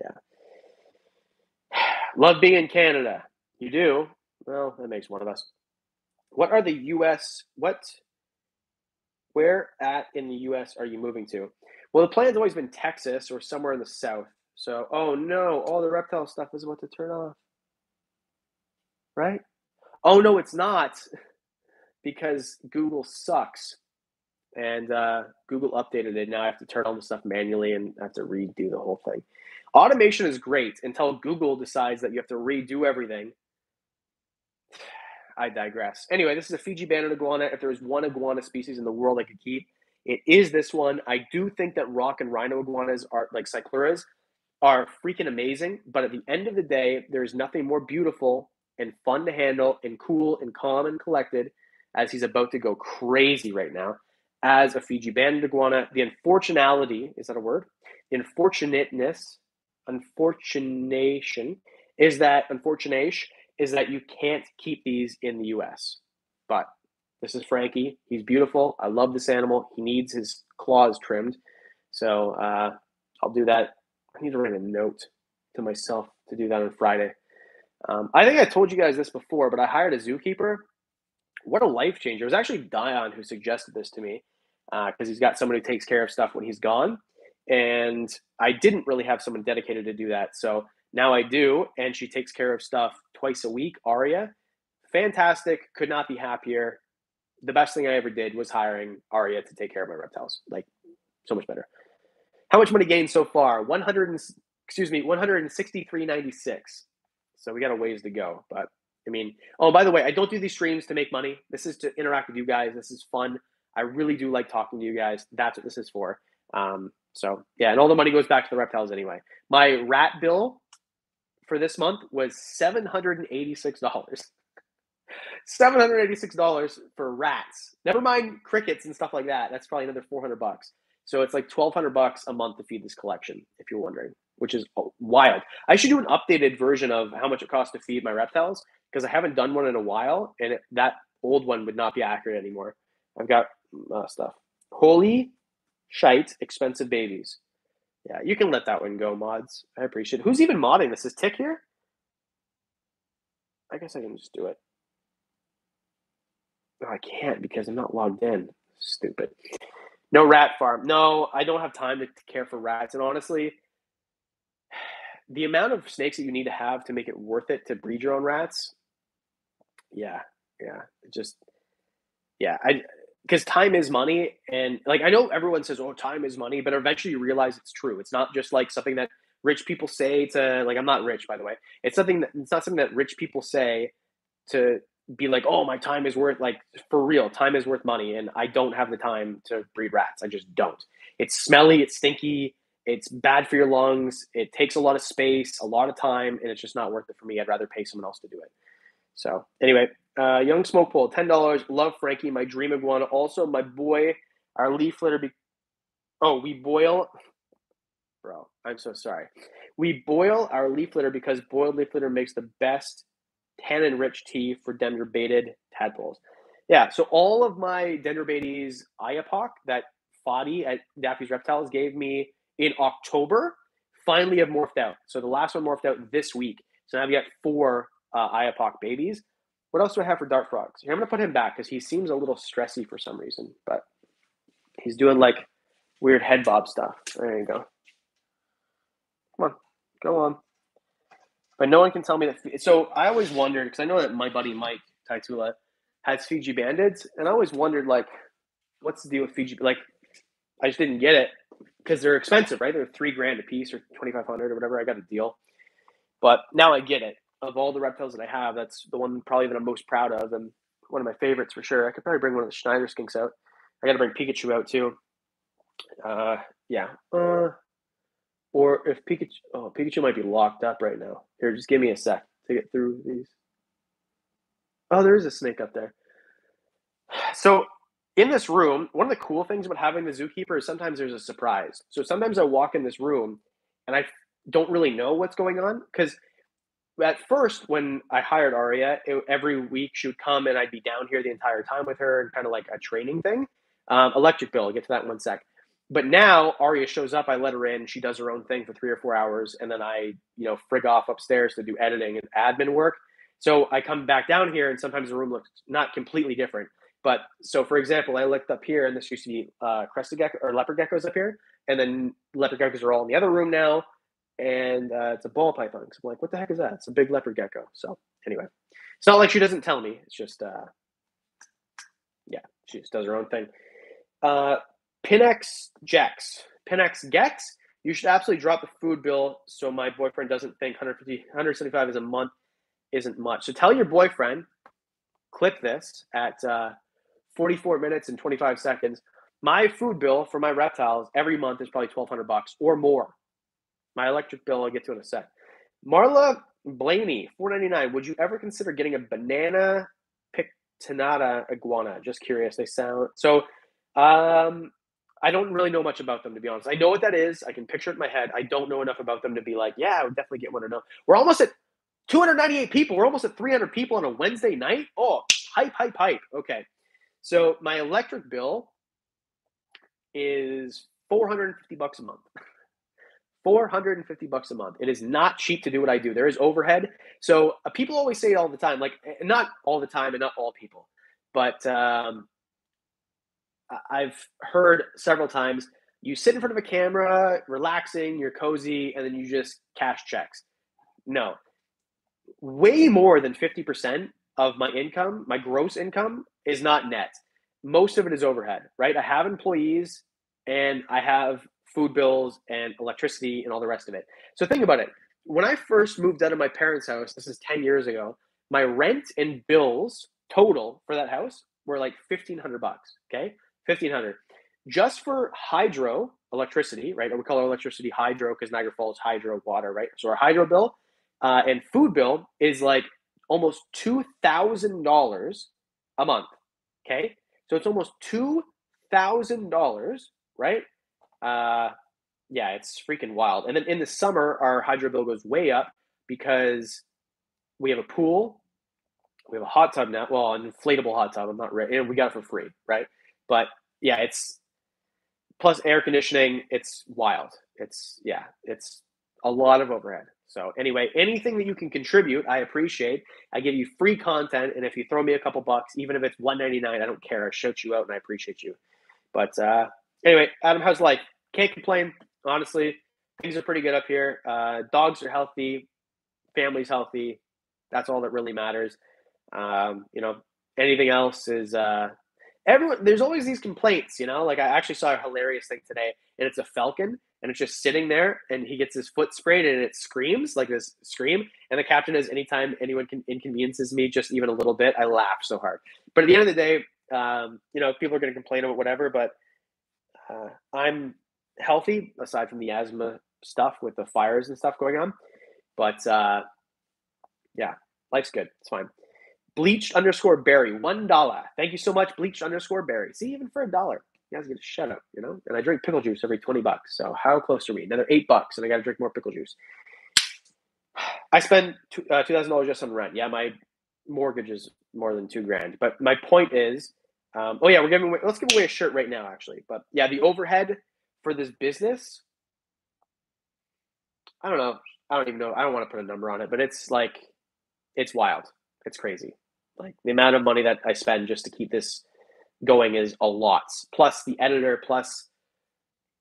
yeah. Love being in Canada. You do? Well, that makes one of us. What are the U.S. What? Where at in the U.S. are you moving to? Well, the plan's always been Texas or somewhere in the south. So, oh no, all the reptile stuff is about to turn off. Right? Oh no, it's not because Google sucks and uh, Google updated it. Now I have to turn all the stuff manually and I have to redo the whole thing. Automation is great until Google decides that you have to redo everything. I digress. Anyway, this is a Fiji banded iguana. If there was one iguana species in the world I could keep, it is this one. I do think that rock and rhino iguanas are like cycluras are freaking amazing. But at the end of the day, there's nothing more beautiful and fun to handle and cool and calm and collected as he's about to go crazy right now as a Fiji banded iguana. The unfortunality, is that a word? The unfortunateness, unfortunation is that unfortunation is that you can't keep these in the US. But this is Frankie. He's beautiful. I love this animal. He needs his claws trimmed. So uh, I'll do that. I need to write a note to myself to do that on Friday. Um, I think I told you guys this before, but I hired a zookeeper. What a life changer! It was actually Dion who suggested this to me because uh, he's got someone who takes care of stuff when he's gone. And I didn't really have someone dedicated to do that. So now I do. And she takes care of stuff twice a week. Aria, fantastic. Could not be happier. The best thing I ever did was hiring Aria to take care of my reptiles. Like, so much better. How much money gained so far? 100 and, excuse me, 163.96. So we got a ways to go. But I mean, oh, by the way, I don't do these streams to make money. This is to interact with you guys. This is fun. I really do like talking to you guys. That's what this is for. Um, so yeah, and all the money goes back to the reptiles anyway. My rat bill for this month was seven hundred and eighty-six dollars. Seven hundred eighty-six dollars for rats. Never mind crickets and stuff like that. That's probably another four hundred bucks. So it's like twelve hundred bucks a month to feed this collection, if you're wondering, which is wild. I should do an updated version of how much it costs to feed my reptiles because I haven't done one in a while, and it, that old one would not be accurate anymore. I've got uh, stuff. Holy shite, expensive babies. Yeah, you can let that one go, mods. I appreciate it. Who's even modding this? Is Tick here? I guess I can just do it. No, I can't because I'm not logged in. Stupid. No rat farm. No, I don't have time to care for rats. And honestly, the amount of snakes that you need to have to make it worth it to breed your own rats, yeah, yeah, just yeah. I because time is money and like i know everyone says oh time is money but eventually you realize it's true it's not just like something that rich people say to like i'm not rich by the way it's something that it's not something that rich people say to be like oh my time is worth like for real time is worth money and i don't have the time to breed rats i just don't it's smelly it's stinky it's bad for your lungs it takes a lot of space a lot of time and it's just not worth it for me i'd rather pay someone else to do it so anyway uh, Young Smoke Pool, ten dollars. Love Frankie, my dream iguana. Also, my boy, our leaf litter. Be- oh, we boil, bro. I'm so sorry. We boil our leaf litter because boiled leaf litter makes the best tannin-rich tea for dendrobatid tadpoles. Yeah, so all of my dendrobates IAPOC that Foddy at Daffy's Reptiles gave me in October finally have morphed out. So the last one morphed out this week. So now I've got four uh, IAPOC babies. What else do I have for Dart Frogs? Here, I'm going to put him back because he seems a little stressy for some reason, but he's doing like weird head bob stuff. There you go. Come on, go on. But no one can tell me that. So I always wondered because I know that my buddy Mike Taitula has Fiji Bandeds, and I always wondered like, what's the deal with Fiji? Like, I just didn't get it because they're expensive, right? They're three grand a piece or twenty five hundred or whatever. I got a deal, but now I get it of all the reptiles that I have, that's the one probably that I'm most proud of and one of my favorites for sure. I could probably bring one of the Schneider skinks out. I got to bring Pikachu out too. Uh, yeah. Uh, or if Pikachu, oh, Pikachu might be locked up right now. Here, just give me a sec to get through these. Oh, there is a snake up there. So in this room, one of the cool things about having the zookeeper is sometimes there's a surprise. So sometimes I walk in this room and I don't really know what's going on because at first when I hired Aria, it, every week she would come and I'd be down here the entire time with her and kind of like a training thing. Um, electric bill, I'll get to that in one sec. But now Aria shows up, I let her in, she does her own thing for three or four hours, and then I, you know, frig off upstairs to do editing and admin work. So I come back down here, and sometimes the room looks not completely different. But so, for example, I looked up here, and this used to be uh, crested gecko or leopard geckos up here, and then leopard geckos are all in the other room now and uh, it's a ball python. So I'm like, what the heck is that? It's a big leopard gecko. So anyway, it's not like she doesn't tell me. It's just, uh, yeah, she just does her own thing. Uh, Pinex Jex, Pinex Gex. You should absolutely drop the food bill so my boyfriend doesn't think 150, 175 is a month isn't much. So tell your boyfriend, clip this at uh, 44 minutes and 25 seconds. My food bill for my reptiles every month is probably 1200 bucks or more my electric bill, I'll get to in a sec. Marla Blaney, four ninety nine. Would you ever consider getting a banana pictonata iguana? Just curious. They sound so. Um, I don't really know much about them to be honest. I know what that is. I can picture it in my head. I don't know enough about them to be like, yeah, I would definitely get one or no. We're almost at 298 people. We're almost at 300 people on a Wednesday night. Oh, hype, hype, hype. Okay. So my electric bill is 450 bucks a month. 450 bucks a month. It is not cheap to do what I do. There is overhead. So uh, people always say it all the time, like eh, not all the time and not all people, but um, I've heard several times you sit in front of a camera, relaxing, you're cozy, and then you just cash checks. No, way more than 50% of my income, my gross income, is not net. Most of it is overhead, right? I have employees and I have food bills and electricity and all the rest of it. So think about it. When I first moved out of my parents' house, this is 10 years ago, my rent and bills total for that house were like 1500 bucks, okay? 1500 just for hydro electricity, right? We call our electricity hydro because Niagara Falls hydro water, right? So our hydro bill uh, and food bill is like almost two thousand dollars a month. Okay, so it's almost two thousand dollars, right? Uh, yeah, it's freaking wild. And then in the summer, our hydro bill goes way up because we have a pool, we have a hot tub now. Well, an inflatable hot tub. I'm not ready. And we got it for free, right? But yeah, it's plus air conditioning. It's wild. It's yeah, it's a lot of overhead. So anyway, anything that you can contribute, I appreciate. I give you free content, and if you throw me a couple bucks, even if it's one ninety nine, I don't care. I shout you out, and I appreciate you. But uh, anyway, Adam, how's life? Can't complain. Honestly, things are pretty good up here. Uh, dogs are healthy, family's healthy. That's all that really matters. Um, you know, anything else is uh, everyone. There's always these complaints. You know, like I actually saw a hilarious thing today, and it's a falcon and it's just sitting there and he gets his foot sprayed and it screams like this scream and the captain is anytime anyone can inconveniences me just even a little bit i laugh so hard but at the end of the day um, you know people are going to complain about whatever but uh, i'm healthy aside from the asthma stuff with the fires and stuff going on but uh, yeah life's good it's fine bleached underscore berry one dollar thank you so much bleached underscore berry see even for a dollar you guys get to shut up, you know? And I drink pickle juice every 20 bucks. So how close are we? Another eight bucks, and I got to drink more pickle juice. I spend uh, $2,000 just on rent. Yeah, my mortgage is more than two grand. But my point is, um, oh yeah, we're giving away, let's give away a shirt right now, actually. But yeah, the overhead for this business, I don't know. I don't even know. I don't want to put a number on it, but it's like, it's wild. It's crazy. Like the amount of money that I spend just to keep this going is a lot. Plus the editor, plus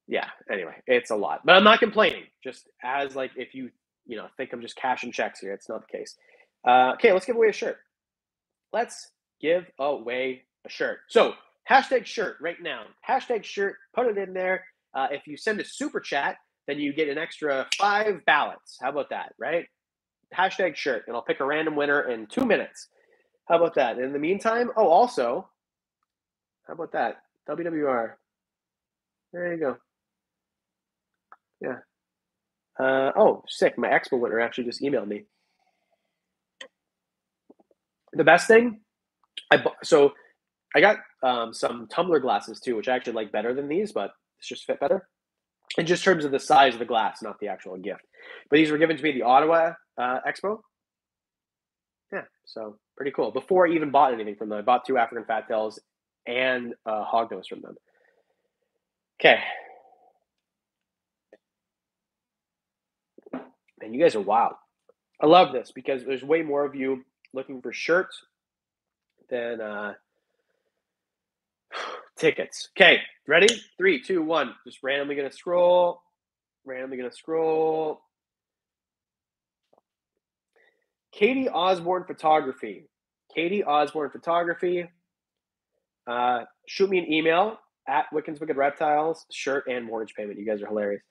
yeah. Anyway, it's a lot, but I'm not complaining. Just as like if you you know think I'm just cashing checks here, it's not the case. Uh, okay, let's give away a shirt. Let's give away a shirt. So hashtag shirt right now. Hashtag shirt. Put it in there. Uh, if you send a super chat, then you get an extra five ballots. How about that? Right? Hashtag shirt, and I'll pick a random winner in two minutes. How about that? In the meantime, oh, also, how about that? WWR. There you go. Yeah. Uh, oh, sick. My Expo winner actually just emailed me. The best thing, I so I got um, some tumbler glasses too, which I actually like better than these, but it's just fit better. In just terms of the size of the glass, not the actual gift. But these were given to me at the Ottawa uh, Expo. So pretty cool. Before I even bought anything from them, I bought two African fat tails and uh, hog nose from them. Okay. Man, you guys are wild. I love this because there's way more of you looking for shirts than uh, tickets. Okay, ready? Three, two, one. Just randomly gonna scroll. Randomly gonna scroll. Katie Osborne Photography. Katie Osborne Photography. Uh, shoot me an email at Wickens Wicked Reptiles, shirt and mortgage payment. You guys are hilarious.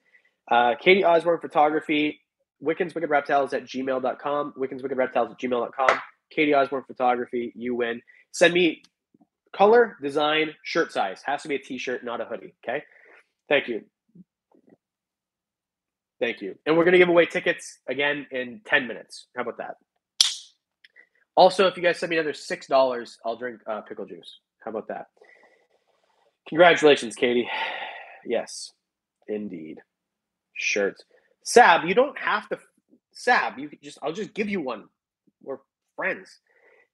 Uh, Katie Osborne Photography, Wickens Wicked Reptiles at gmail.com, Wickens Wicked Reptiles at gmail.com. Katie Osborne Photography, you win. Send me color, design, shirt size. Has to be a t shirt, not a hoodie. Okay. Thank you. Thank you. And we're going to give away tickets again in 10 minutes. How about that? Also, if you guys send me another $6, I'll drink uh, pickle juice. How about that? Congratulations, Katie. Yes, indeed. Shirts. Sab, you don't have to. Sab, you just. I'll just give you one. We're friends.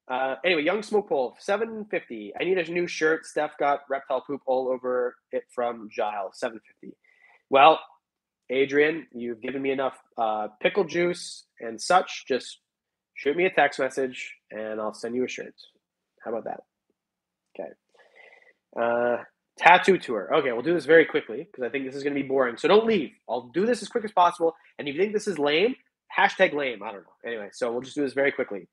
Uh, anyway, Young Smoke Pole, 750. I need a new shirt. Steph got reptile poop all over it from Giles, 750. Well, Adrian, you've given me enough uh, pickle juice and such. Just shoot me a text message and I'll send you a shirt. How about that? Okay. Uh, tattoo tour. Okay, we'll do this very quickly because I think this is going to be boring. So don't leave. I'll do this as quick as possible. And if you think this is lame, hashtag lame. I don't know. Anyway, so we'll just do this very quickly.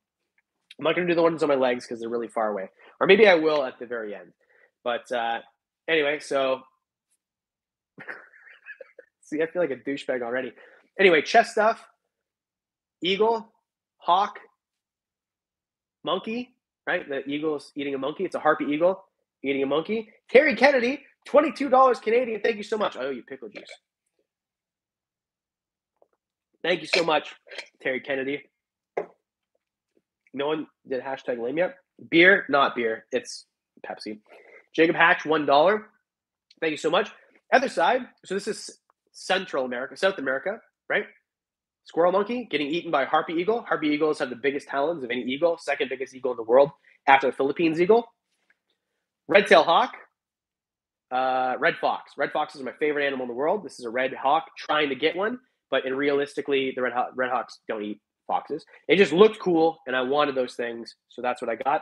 I'm not going to do the ones on my legs because they're really far away. Or maybe I will at the very end. But uh, anyway, so see, I feel like a douchebag already. Anyway, chest stuff, eagle, hawk, monkey, right? The eagle's eating a monkey. It's a harpy eagle eating a monkey. Terry Kennedy, $22 Canadian. Thank you so much. I owe you pickle juice. Thank you so much, Terry Kennedy. No one did hashtag lame yet. Beer, not beer. It's Pepsi. Jacob Hatch, $1. Thank you so much. Other side. So this is Central America, South America, right? Squirrel monkey getting eaten by harpy eagle. Harpy eagles have the biggest talons of any eagle, second biggest eagle in the world after the Philippines eagle. Red tail hawk, uh, red fox. Red foxes are my favorite animal in the world. This is a red hawk trying to get one, but in realistically, the red, haw- red hawks don't eat foxes. It just looked cool, and I wanted those things, so that's what I got.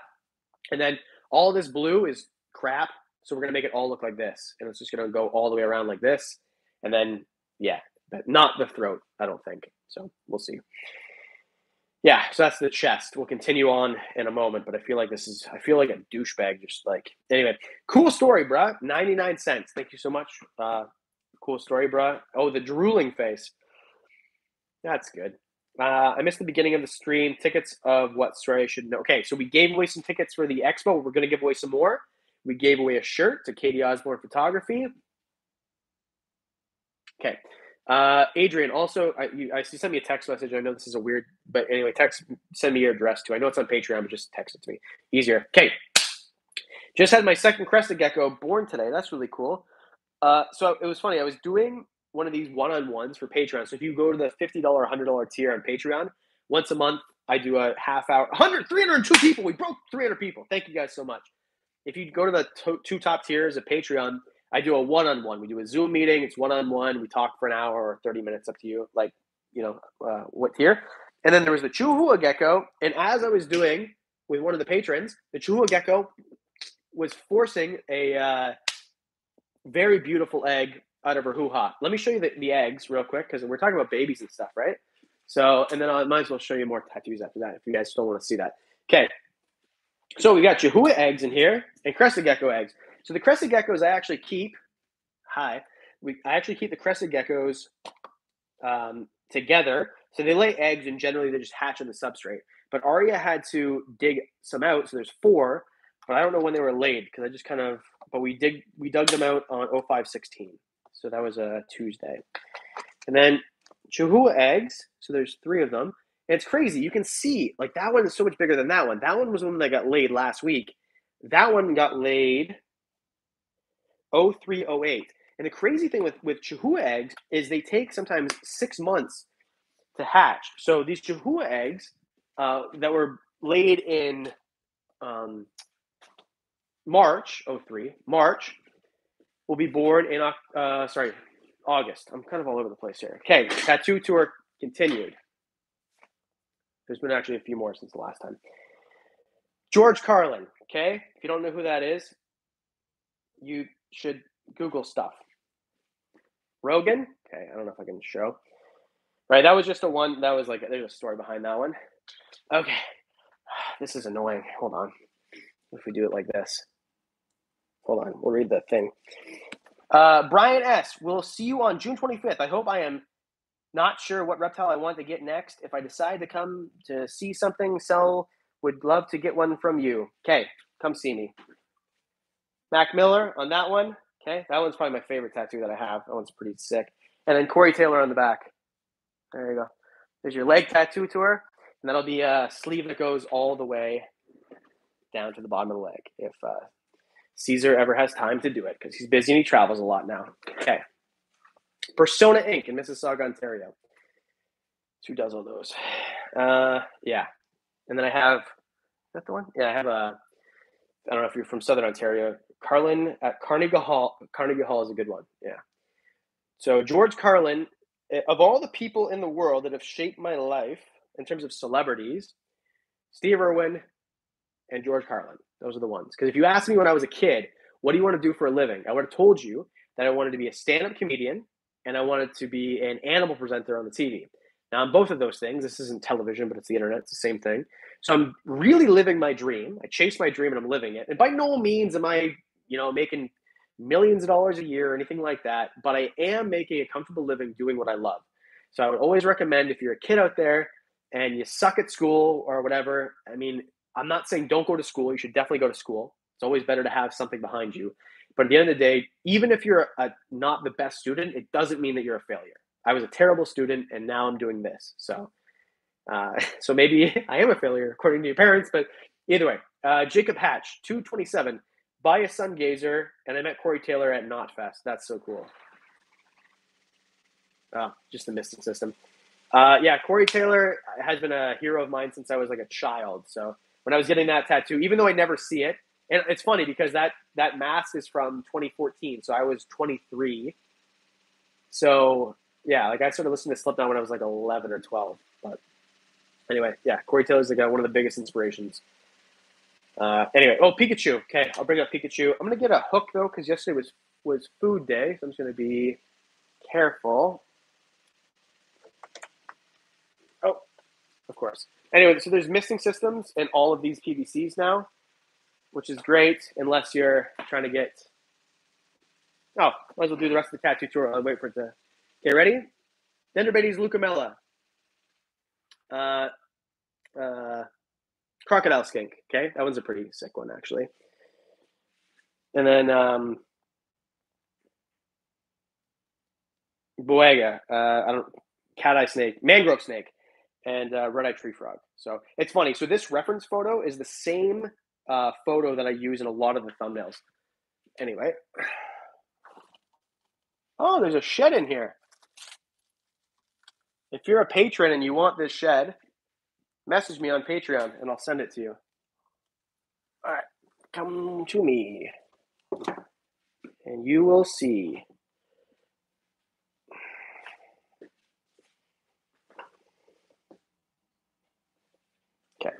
And then all this blue is crap, so we're gonna make it all look like this, and it's just gonna go all the way around like this, and then yeah, not the throat. I don't think so. We'll see. Yeah, so that's the chest. We'll continue on in a moment, but I feel like this is I feel like a douchebag just like anyway. Cool story, bruh. 99 cents. Thank you so much. Uh cool story, bruh. Oh, the drooling face. That's good. Uh, I missed the beginning of the stream. Tickets of what story I should know. Okay, so we gave away some tickets for the expo. We're going to give away some more. We gave away a shirt to Katie Osborne Photography. Okay. Uh, Adrian, also, I, you, I sent me a text message. I know this is a weird, but anyway, text, send me your address too. I know it's on Patreon, but just text it to me. Easier. Okay. Just had my second crested gecko born today. That's really cool. Uh, so it was funny. I was doing one of these one-on-ones for Patreon. So if you go to the $50, $100 tier on Patreon, once a month, I do a half hour, 100, 302 people. We broke 300 people. Thank you guys so much. If you go to the to- two top tiers of Patreon, I do a one-on-one. We do a Zoom meeting. It's one-on-one. We talk for an hour or 30 minutes, up to you, like, you know, uh, what tier. And then there was the Chihuahua gecko. And as I was doing with one of the patrons, the Chihuahua gecko was forcing a uh, very beautiful egg out of her hoo-ha. Let me show you the, the eggs real quick because we're talking about babies and stuff, right? So, and then I might as well show you more tattoos after that if you guys still want to see that. Okay. So we got Chihuahua eggs in here and crested gecko eggs. So the crested geckos I actually keep. Hi, we I actually keep the crested geckos um, together. So they lay eggs and generally they just hatch on the substrate. But Aria had to dig some out. So there's four, but I don't know when they were laid because I just kind of. But we dig we dug them out on 0516. So that was a Tuesday. And then Chihuahua eggs. So there's three of them. And it's crazy. You can see like that one is so much bigger than that one. That one was one that got laid last week. That one got laid 0308. And the crazy thing with, with Chihuahua eggs is they take sometimes six months to hatch. So these Chihuahua eggs uh, that were laid in um, March 03, March, will be born in, uh, sorry, August. I'm kind of all over the place here. Okay, tattoo tour continued. There's been actually a few more since the last time. George Carlin, okay? If you don't know who that is, you should Google stuff. Rogan, okay, I don't know if I can show. Right, that was just a one, that was like, there's a story behind that one. Okay, this is annoying. Hold on. If we do it like this. Hold on, we'll read the thing. Uh, Brian S. We'll see you on June 25th. I hope I am not sure what reptile I want to get next. If I decide to come to see something, sell, would love to get one from you. Okay, come see me. Mac Miller on that one. Okay, that one's probably my favorite tattoo that I have. That one's pretty sick. And then Corey Taylor on the back. There you go. There's your leg tattoo tour, and that'll be a sleeve that goes all the way down to the bottom of the leg. If uh, Caesar ever has time to do it because he's busy and he travels a lot now. Okay. Persona Inc. in Mississauga, Ontario. Who does all those? Uh, yeah. And then I have, is that the one? Yeah, I have a, I don't know if you're from Southern Ontario. Carlin at Carnegie Hall. Carnegie Hall is a good one. Yeah. So George Carlin, eh, of all the people in the world that have shaped my life in terms of celebrities, Steve Irwin and George Carlin. Those are the ones. Because if you asked me when I was a kid, what do you want to do for a living? I would have told you that I wanted to be a stand-up comedian and I wanted to be an animal presenter on the TV. Now, I'm both of those things. This isn't television, but it's the internet. It's the same thing. So I'm really living my dream. I chase my dream and I'm living it. And by no means am I, you know, making millions of dollars a year or anything like that, but I am making a comfortable living doing what I love. So I would always recommend if you're a kid out there and you suck at school or whatever, I mean, I'm not saying don't go to school. You should definitely go to school. It's always better to have something behind you. But at the end of the day, even if you're a, not the best student, it doesn't mean that you're a failure. I was a terrible student and now I'm doing this. So, uh, so maybe I am a failure according to your parents, but either way, uh, Jacob Hatch, 227 by a sun gazer, and I met Corey Taylor at Knotfest. That's so cool. Oh, just the misting system. Uh, yeah, Corey Taylor has been a hero of mine since I was like a child. So when I was getting that tattoo, even though I never see it, and it's funny because that that mask is from 2014, so I was 23. So yeah, like I started listening to Slipknot when I was like 11 or 12. But anyway, yeah, Corey Taylor's like one of the biggest inspirations. Uh, anyway, oh Pikachu. Okay, I'll bring up Pikachu. I'm gonna get a hook though because yesterday was was food day, so I'm just gonna be careful. Oh, of course. Anyway, so there's misting systems in all of these PVCs now, which is great unless you're trying to get. Oh, might as well do the rest of the tattoo tutorial. I'll wait for it to. Okay, ready? Dendrobates leucomela. Uh, uh, crocodile skink. Okay, that one's a pretty sick one actually. And then um, Boiga. Uh, I don't. Cat eye snake, mangrove snake and uh, red eye tree frog. So it's funny. So this reference photo is the same uh, photo that I use in a lot of the thumbnails. Anyway. Oh, there's a shed in here. If you're a patron and you want this shed, message me on Patreon and I'll send it to you. All right, come to me and you will see. Okay.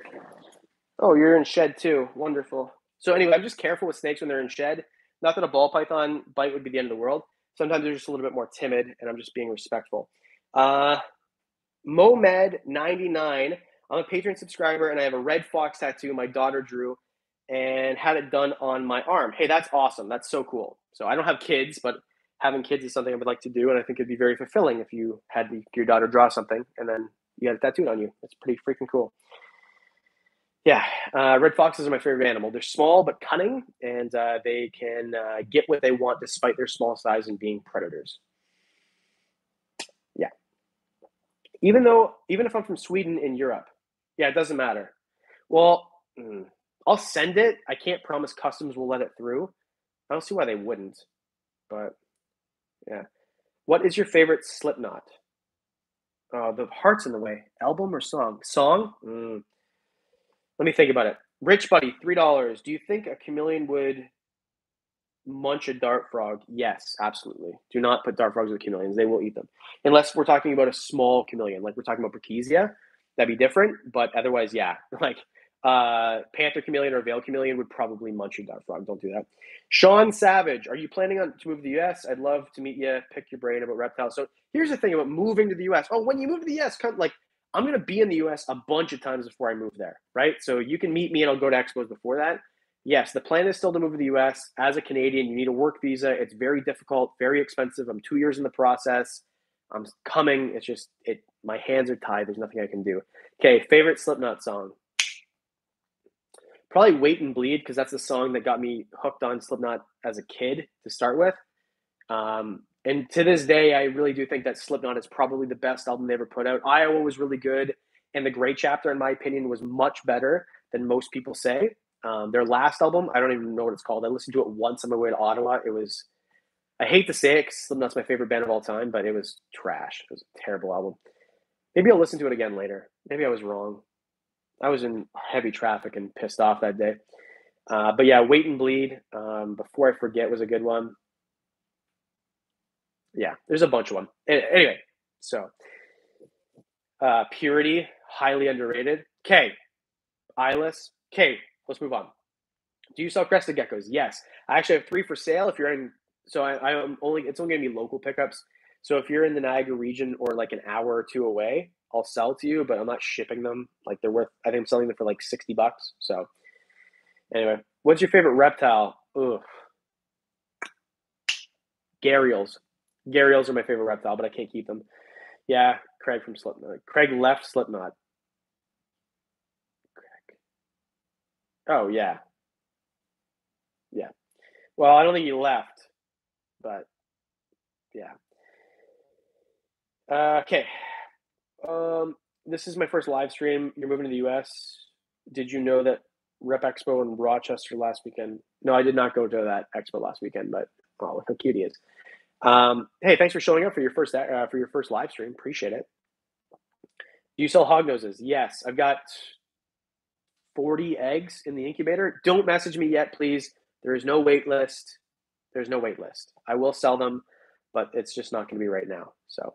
Oh, you're in shed too. Wonderful. So anyway, I'm just careful with snakes when they're in shed. Not that a ball python bite would be the end of the world. Sometimes they're just a little bit more timid, and I'm just being respectful. Uh, Momed99. I'm a patron subscriber, and I have a red fox tattoo my daughter drew and had it done on my arm. Hey, that's awesome. That's so cool. So I don't have kids, but having kids is something I would like to do, and I think it'd be very fulfilling if you had the, your daughter draw something and then you had it tattooed on you. That's pretty freaking cool. Yeah, uh, red foxes are my favorite animal. They're small but cunning, and uh, they can uh, get what they want despite their small size and being predators. Yeah. Even though, even if I'm from Sweden in Europe, yeah, it doesn't matter. Well, mm, I'll send it. I can't promise customs will let it through. I don't see why they wouldn't, but yeah. What is your favorite Slipknot? Uh, the Heart's in the Way album or song? Song. Mm. Let me think about it. Rich Buddy, three dollars. Do you think a chameleon would munch a dart frog? Yes, absolutely. Do not put dart frogs with chameleons; they will eat them. Unless we're talking about a small chameleon, like we're talking about Brookesia, that'd be different. But otherwise, yeah, like uh, panther chameleon or veil chameleon would probably munch a dart frog. Don't do that. Sean Savage, are you planning on to move to the U.S.? I'd love to meet you, pick your brain about reptiles. So here's the thing about moving to the U.S. Oh, when you move to the U.S., come like I'm going to be in the US a bunch of times before I move there, right? So you can meet me and I'll go to expos before that. Yes, the plan is still to move to the US. As a Canadian, you need a work visa. It's very difficult, very expensive. I'm two years in the process. I'm coming. It's just it. My hands are tied. There's nothing I can do. Okay, favorite Slipknot song. Probably "Wait and Bleed" because that's the song that got me hooked on Slipknot as a kid to start with. Um, and to this day, I really do think that Slipknot is probably the best album they ever put out. Iowa was really good, and the Gray Chapter, in my opinion, was much better than most people say. Um, their last album, I don't even know what it's called. I listened to it once on my way to Ottawa. It was, I hate to say it, Slipknot's my favorite band of all time, but it was trash. It was a terrible album. Maybe I'll listen to it again later. Maybe I was wrong. I was in heavy traffic and pissed off that day. Uh, but yeah, Wait and Bleed, um, Before I Forget was a good one. Yeah, there's a bunch of them. Anyway, so uh, Purity, highly underrated. Okay, Eyeless. Okay, let's move on. Do you sell crested geckos? Yes. I actually have three for sale. If you're in, so I, I'm only, it's only going to be local pickups. So if you're in the Niagara region or like an hour or two away, I'll sell to you, but I'm not shipping them. Like they're worth, I think I'm selling them for like 60 bucks. So anyway, what's your favorite reptile? Ugh. Gharials. Gharials are my favorite reptile, but I can't keep them. Yeah, Craig from Slipknot. Craig left Slipknot. Craig. Oh yeah. Yeah. Well, I don't think he left, but yeah. Uh, okay. Um, this is my first live stream. You're moving to the US. Did you know that Rep Expo in Rochester last weekend? No, I did not go to that expo last weekend, but oh, look how cute he is. Um, hey, thanks for showing up for your first uh, for your first live stream. Appreciate it. Do you sell hog noses? Yes, I've got 40 eggs in the incubator. Don't message me yet, please. There is no wait list. There's no wait list. I will sell them, but it's just not going to be right now. So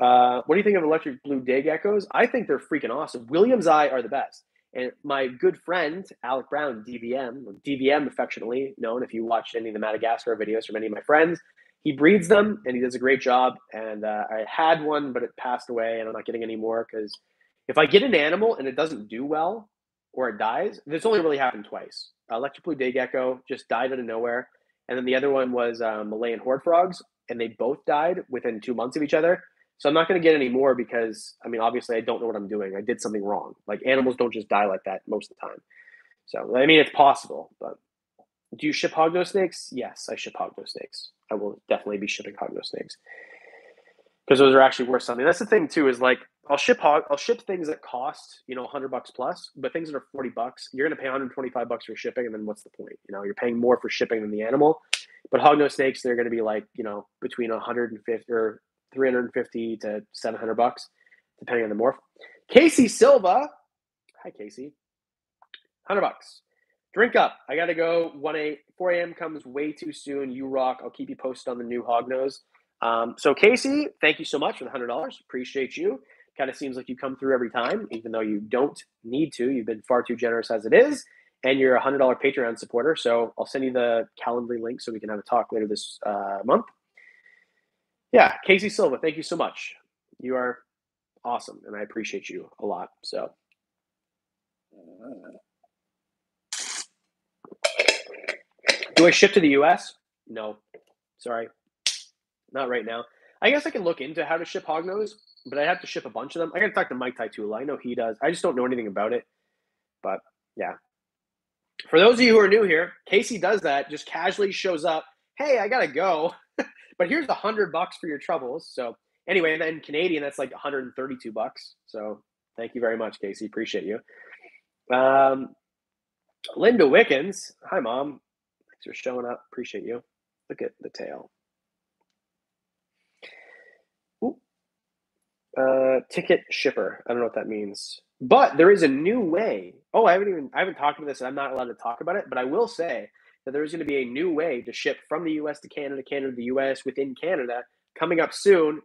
uh, what do you think of electric blue day geckos? I think they're freaking awesome. Williamsi are the best. And my good friend, Alec Brown, DVM, DVM affectionately known if you watched any of the Madagascar videos from any of my friends, he breeds them and he does a great job. And uh, I had one, but it passed away and I'm not getting any more because if I get an animal and it doesn't do well or it dies, this only really happened twice. Uh, electric blue day gecko just died out of nowhere. And then the other one was um, Malayan horned frogs, and they both died within two months of each other. So I'm not going to get any more because I mean, obviously, I don't know what I'm doing. I did something wrong. Like animals don't just die like that most of the time. So I mean, it's possible. But do you ship hognose snakes? Yes, I ship hognose snakes. I will definitely be shipping hognose snakes because those are actually worth something. That's the thing too. Is like I'll ship hog, I'll ship things that cost you know 100 bucks plus, but things that are 40 bucks, you're going to pay 125 bucks for shipping, and then what's the point? You know, you're paying more for shipping than the animal. But hognose snakes, they're going to be like you know between 150 or 350 to 700 bucks, depending on the morph. Casey Silva. Hi, Casey. 100 bucks. Drink up. I got to go. 1 a 4 a.m. comes way too soon. You rock. I'll keep you posted on the new hog nose. Um, so, Casey, thank you so much for the $100. Appreciate you. Kind of seems like you come through every time, even though you don't need to. You've been far too generous as it is. And you're a $100 Patreon supporter. So, I'll send you the Calendly link so we can have a talk later this uh, month. Yeah, Casey Silva, thank you so much. You are awesome, and I appreciate you a lot. So, do I ship to the U.S.? No, sorry, not right now. I guess I can look into how to ship hognose, but I have to ship a bunch of them. I got to talk to Mike Taitula. I know he does. I just don't know anything about it. But yeah, for those of you who are new here, Casey does that. Just casually shows up. Hey, I gotta go. But here's a hundred bucks for your troubles. So anyway, and then Canadian, that's like 132 bucks. So thank you very much, Casey. Appreciate you. Um, Linda Wickens. Hi, mom. Thanks for showing up. Appreciate you. Look at the tail. Uh, ticket shipper. I don't know what that means, but there is a new way. Oh, I haven't even I haven't talked about this. And I'm not allowed to talk about it, but I will say that there's going to be a new way to ship from the US to Canada, Canada to the US within Canada coming up soon.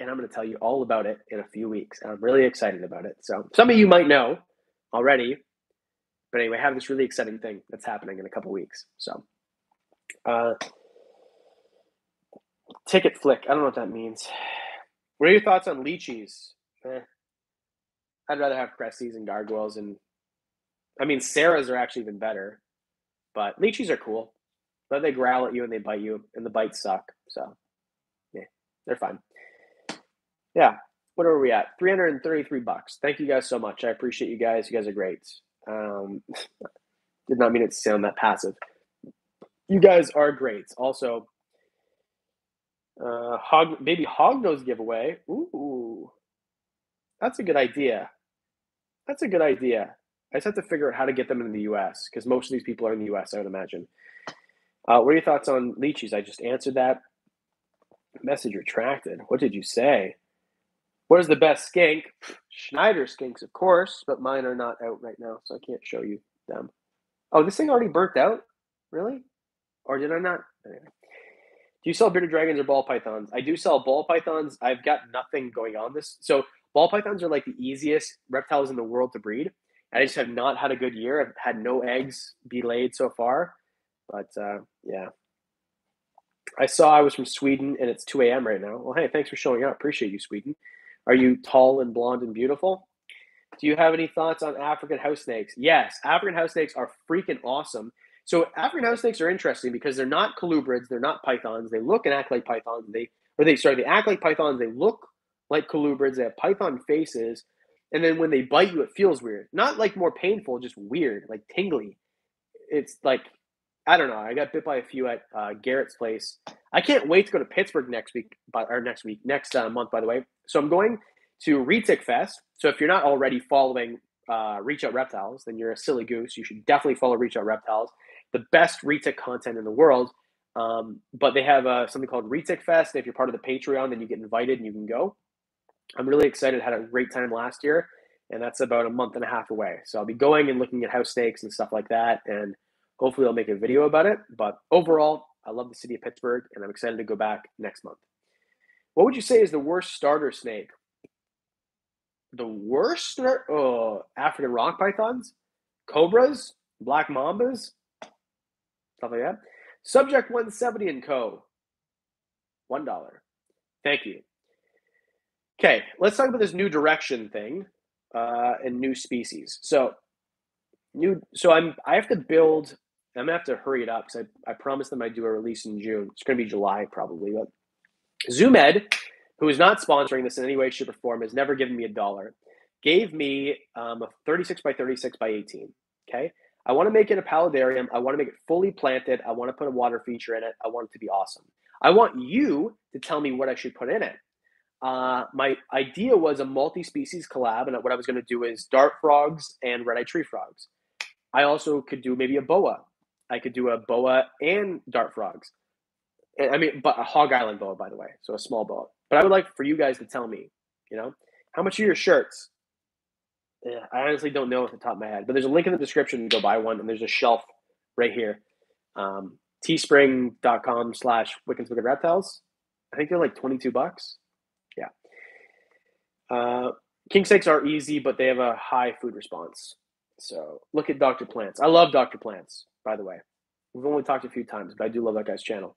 And I'm going to tell you all about it in a few weeks. And I'm really excited about it. So some of you might know already. But anyway, I have this really exciting thing that's happening in a couple weeks. So uh, ticket flick. I don't know what that means. What are your thoughts on lychees? Eh. I'd rather have cresties and gargoyles and I mean Sarahs are actually even better. But lychees are cool. But they growl at you and they bite you, and the bites suck. So, yeah, they're fine. Yeah, what are we at? 333 bucks. Thank you guys so much. I appreciate you guys. You guys are great. Um, did not mean it to sound that passive. You guys are great. Also, uh, hog maybe hog nose giveaway. Ooh, that's a good idea. That's a good idea. I just have to figure out how to get them in the U.S. because most of these people are in the U.S. I would imagine. Uh, what are your thoughts on lychees? I just answered that. Message retracted. What did you say? What is the best skink? Schneider skinks, of course, but mine are not out right now, so I can't show you them. Oh, this thing already burnt out? Really? Or did I not? Anyway. Do you sell bearded dragons or ball pythons? I do sell ball pythons. I've got nothing going on this. So ball pythons are like the easiest reptiles in the world to breed. I just have not had a good year. I've had no eggs be laid so far. But uh, yeah. I saw I was from Sweden and it's 2 a.m. right now. Well, hey, thanks for showing up. Appreciate you, Sweden. Are you tall and blonde and beautiful? Do you have any thoughts on African house snakes? Yes, African house snakes are freaking awesome. So African house snakes are interesting because they're not colubrids, they're not pythons. They look and act like pythons. They or they sorry, they act like pythons. They look like colubrids. They have python faces, and then when they bite you, it feels weird. Not like more painful, just weird, like tingly. It's like I don't know. I got bit by a few at uh, Garrett's place. I can't wait to go to Pittsburgh next week, but or next week, next uh, month, by the way. So I'm going to Retic Fest. So if you're not already following uh, Reach Out Reptiles, then you're a silly goose. You should definitely follow Reach Out Reptiles, the best Retic content in the world. Um, but they have uh, something called Retic Fest. If you're part of the Patreon, then you get invited and you can go. I'm really excited. Had a great time last year, and that's about a month and a half away. So I'll be going and looking at house snakes and stuff like that, and hopefully I'll make a video about it. But overall, I love the city of Pittsburgh, and I'm excited to go back next month. What would you say is the worst starter snake? The worst? Oh, African rock pythons, cobras, black mambas, stuff like that. Subject 170 and Co. One dollar. Thank you. Okay, let's talk about this new direction thing uh, and new species. So, new. So I'm. I have to build. I'm gonna have to hurry it up because I, I promised them I'd do a release in June. It's gonna be July probably. But ZooMed, who is not sponsoring this in any way, shape, or form, has never given me a dollar. Gave me um, a 36 by 36 by 18. Okay, I want to make it a paludarium. I want to make it fully planted. I want to put a water feature in it. I want it to be awesome. I want you to tell me what I should put in it. Uh, my idea was a multi-species collab, and what I was going to do is dart frogs and red-eyed tree frogs. I also could do maybe a boa. I could do a boa and dart frogs. I mean, but a Hog Island boa, by the way, so a small boa. But I would like for you guys to tell me, you know, how much are your shirts? Yeah, I honestly don't know off the top of my head, but there's a link in the description go buy one, and there's a shelf right here. Um, teespring.com slash Wickens Wicked Reptiles. I think they're like 22 bucks. Uh, king snakes are easy, but they have a high food response. So look at Dr. Plants. I love Dr. Plants, by the way. We've only talked a few times, but I do love that guy's channel.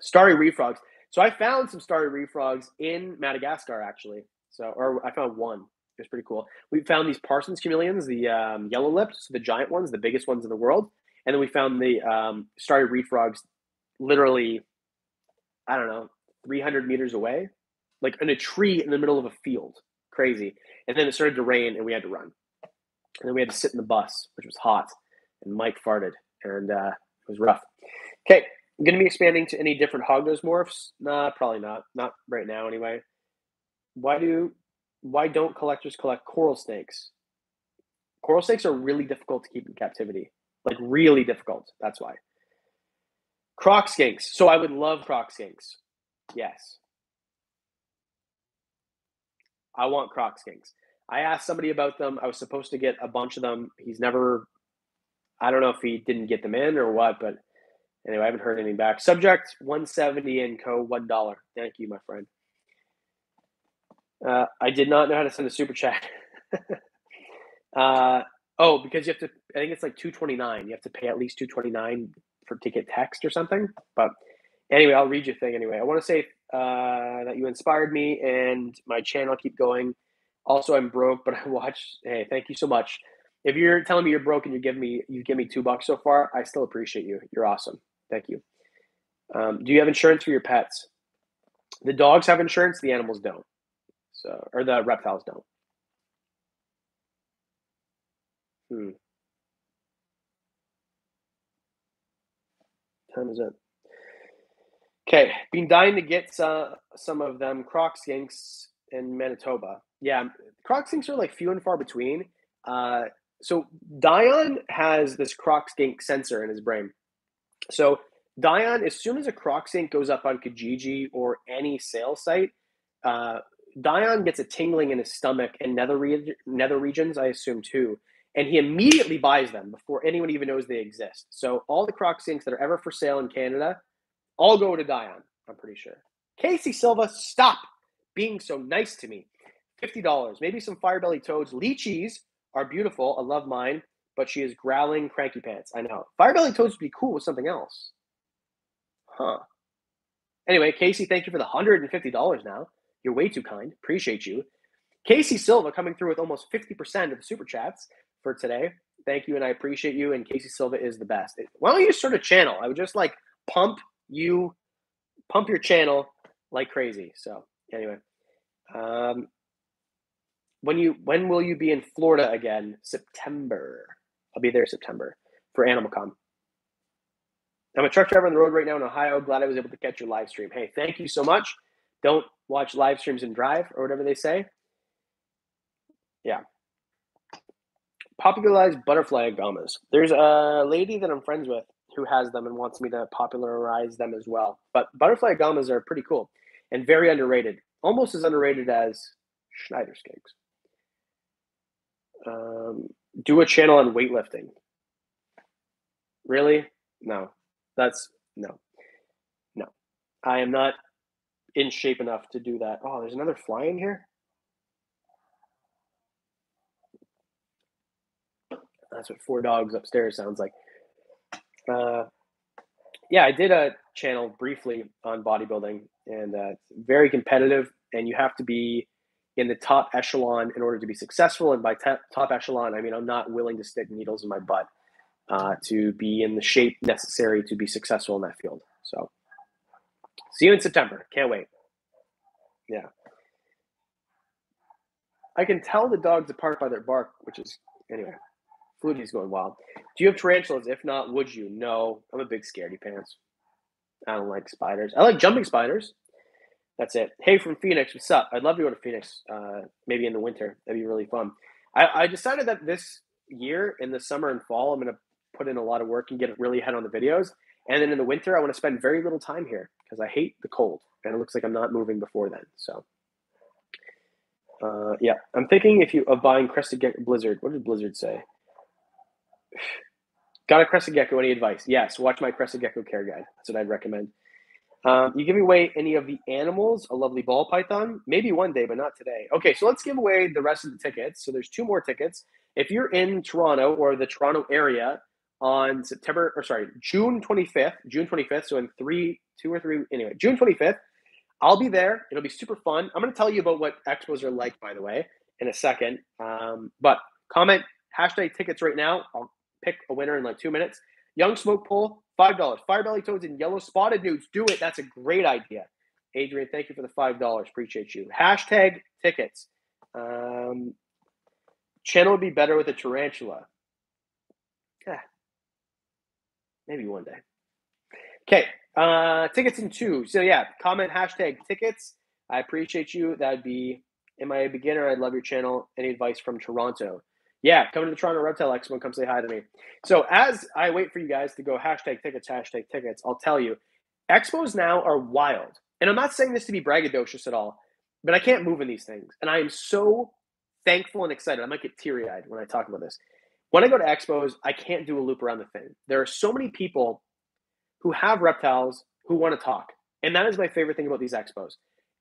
Starry reed frogs. So I found some starry reed frogs in Madagascar, actually. So, or I found one. It was pretty cool. We found these Parsons chameleons, the um, yellow lips, the giant ones, the biggest ones in the world. And then we found the um, starry reed frogs literally, I don't know, 300 meters away, like in a tree in the middle of a field. Crazy. And then it started to rain and we had to run. And then we had to sit in the bus, which was hot. And Mike farted and uh, it was rough. Okay. I'm going to be expanding to any different hognose morphs. Nah, probably not. Not right now, anyway. Why do why don't collectors collect coral snakes? Coral snakes are really difficult to keep in captivity, like really difficult. That's why. Croc skinks. So I would love croc skinks. Yes. I want croc skinks. I asked somebody about them. I was supposed to get a bunch of them. He's never, I don't know if he didn't get them in or what, but anyway, I haven't heard anything back. Subject 170 and co. $1. Thank you, my friend. Uh, I did not know how to send a super chat. uh, oh, because you have to. I think it's like two twenty nine. You have to pay at least two twenty nine for to get text or something. But anyway, I'll read your thing anyway. I want to say uh, that you inspired me and my channel keep going. Also, I'm broke, but I watch. Hey, thank you so much. If you're telling me you're broke and you give me you give me two bucks so far, I still appreciate you. You're awesome. Thank you. Um, do you have insurance for your pets? The dogs have insurance. The animals don't. So, or the reptiles don't. Hmm. Time is it? Okay, been dying to get some some of them croc skinks in Manitoba. Yeah, croc skinks are like few and far between. Uh, so Dion has this croc skink sensor in his brain. So Dion, as soon as a croc skink goes up on Kijiji or any sales site, uh, Dion gets a tingling in his stomach and nether, re- nether regions, I assume too, and he immediately buys them before anyone even knows they exist. So all the croc skinks that are ever for sale in Canada, all go to Dion. I'm pretty sure. Casey Silva, stop being so nice to me. Fifty dollars, maybe some Firebelly toads. Lychees are beautiful. I love mine, but she is growling cranky pants. I know. Firebelly toads would be cool with something else. Huh. Anyway, Casey, thank you for the hundred and fifty dollars. Now you're way too kind. Appreciate you. Casey Silva coming through with almost fifty percent of the super chats for today. Thank you, and I appreciate you. And Casey Silva is the best. Why don't you start a channel? I would just like pump you, pump your channel like crazy. So anyway, um, when you when will you be in Florida again? September. I'll be there September for AnimalCon. I'm a truck driver on the road right now in Ohio. Glad I was able to catch your live stream. Hey, thank you so much. Don't watch live streams and drive or whatever they say. Yeah. Popularized butterfly agamas. There's a lady that I'm friends with who has them and wants me to popularize them as well. But butterfly agamas are pretty cool and very underrated, almost as underrated as Schneider skinks. Um, do a channel on weightlifting. Really? No, that's no, no. I am not in shape enough to do that. Oh, there's another fly in here. That's what four dogs upstairs sounds like. Uh, yeah, I did a channel briefly on bodybuilding, and uh, very competitive, and you have to be in the top echelon in order to be successful. And by t- top echelon, I mean I'm not willing to stick needles in my butt uh, to be in the shape necessary to be successful in that field. So, see you in September. Can't wait. Yeah. I can tell the dogs apart by their bark, which is anyway. Flutie's going wild. Do you have tarantulas? If not, would you? No, I'm a big scaredy pants. I don't like spiders. I like jumping spiders. That's it. Hey, from Phoenix, what's up? I'd love to go to Phoenix, uh, maybe in the winter. That'd be really fun. I, I decided that this year, in the summer and fall, I'm going to put in a lot of work and get really ahead on the videos. And then in the winter, I want to spend very little time here because I hate the cold, and it looks like I'm not moving before then. So, uh, yeah, I'm thinking if you of buying Crested Blizzard. What did Blizzard say? Got a Crested Gecko? Any advice? Yes, watch my Crested Gecko care guide. That's what I'd recommend. Um, you giving away any of the animals? A lovely ball python? Maybe one day, but not today. Okay, so let's give away the rest of the tickets. So there's two more tickets. If you're in Toronto or the Toronto area on September, or sorry, June 25th, June 25th. So in three, two or three, anyway, June 25th, I'll be there. It'll be super fun. I'm going to tell you about what expos are like, by the way, in a second. Um, but comment hashtag tickets right now. I'll pick a winner in like two minutes. Young Smoke Pull, $5. Firebelly Toads and Yellow Spotted Newts. Do it. That's a great idea. Adrian, thank you for the $5. Appreciate you. Hashtag tickets. Um, channel would be better with a tarantula. Yeah. Maybe one day. Okay. Uh, tickets in two. So, yeah, comment hashtag tickets. I appreciate you. That'd be, am I a beginner? I'd love your channel. Any advice from Toronto? Yeah, come to the Toronto Reptile Expo and come say hi to me. So as I wait for you guys to go hashtag tickets, hashtag tickets, I'll tell you, expos now are wild. And I'm not saying this to be braggadocious at all, but I can't move in these things. And I am so thankful and excited. I might get teary eyed when I talk about this. When I go to expos, I can't do a loop around the thing. There are so many people who have reptiles who want to talk. And that is my favorite thing about these expos.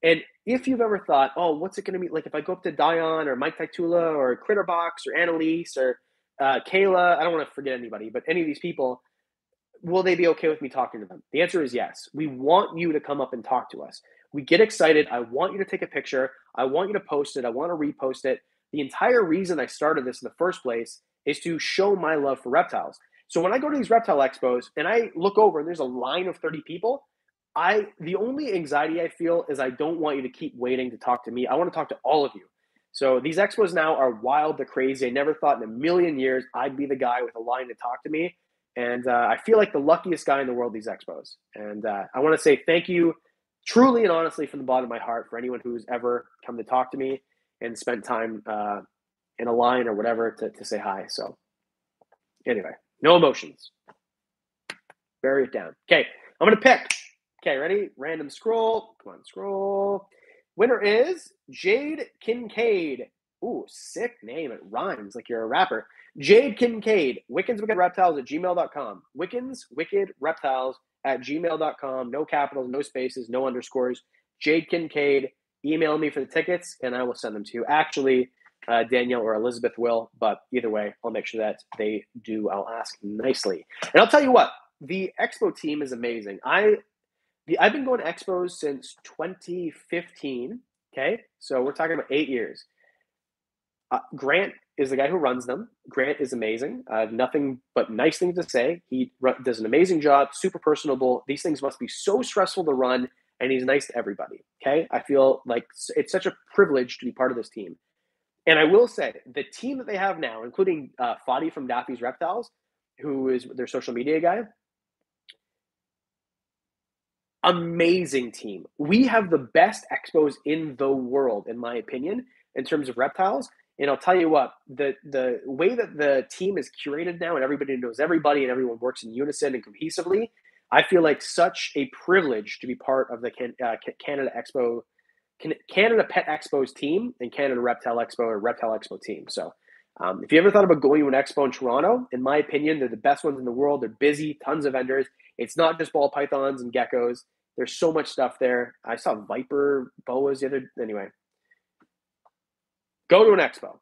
And if you've ever thought, oh, what's it going to be like if I go up to Dion or Mike Titula or Critterbox or Annalise or uh, Kayla, I don't want to forget anybody, but any of these people, will they be okay with me talking to them? The answer is yes. We want you to come up and talk to us. We get excited. I want you to take a picture. I want you to post it. I want to repost it. The entire reason I started this in the first place is to show my love for reptiles. So when I go to these reptile expos and I look over and there's a line of 30 people, I the only anxiety I feel is I don't want you to keep waiting to talk to me. I want to talk to all of you. So these expos now are wild, they're crazy. I never thought in a million years I'd be the guy with a line to talk to me, and uh, I feel like the luckiest guy in the world. These expos, and uh, I want to say thank you, truly and honestly, from the bottom of my heart, for anyone who's ever come to talk to me and spent time uh, in a line or whatever to, to say hi. So anyway, no emotions. Bury it down. Okay, I'm gonna pick. Okay, ready? Random scroll. Come on, scroll. Winner is Jade Kincaid. Ooh, sick name. It rhymes like you're a rapper. Jade Kincaid, Wickens Wicked Reptiles at gmail.com. Wickens Wicked Reptiles at gmail.com. No capitals, no spaces, no underscores. Jade Kincaid, email me for the tickets and I will send them to you. Actually, uh, Daniel or Elizabeth will, but either way, I'll make sure that they do. I'll ask nicely. And I'll tell you what, the expo team is amazing. I the, I've been going to expos since 2015. Okay, so we're talking about eight years. Uh, Grant is the guy who runs them. Grant is amazing. I have nothing but nice things to say. He does an amazing job, super personable. These things must be so stressful to run, and he's nice to everybody. Okay, I feel like it's such a privilege to be part of this team. And I will say, the team that they have now, including uh, Fadi from Daffy's Reptiles, who is their social media guy, amazing team. We have the best expos in the world, in my opinion, in terms of reptiles. And I'll tell you what, the the way that the team is curated now and everybody knows everybody and everyone works in unison and cohesively, I feel like such a privilege to be part of the uh, Canada Expo, Canada Pet Expo's team and Canada Reptile Expo or Reptile Expo team. So um, if you ever thought about going to an expo in Toronto, in my opinion, they're the best ones in the world. They're busy, tons of vendors. It's not just ball pythons and geckos. There's so much stuff there. I saw Viper boas the other anyway. Go to an expo.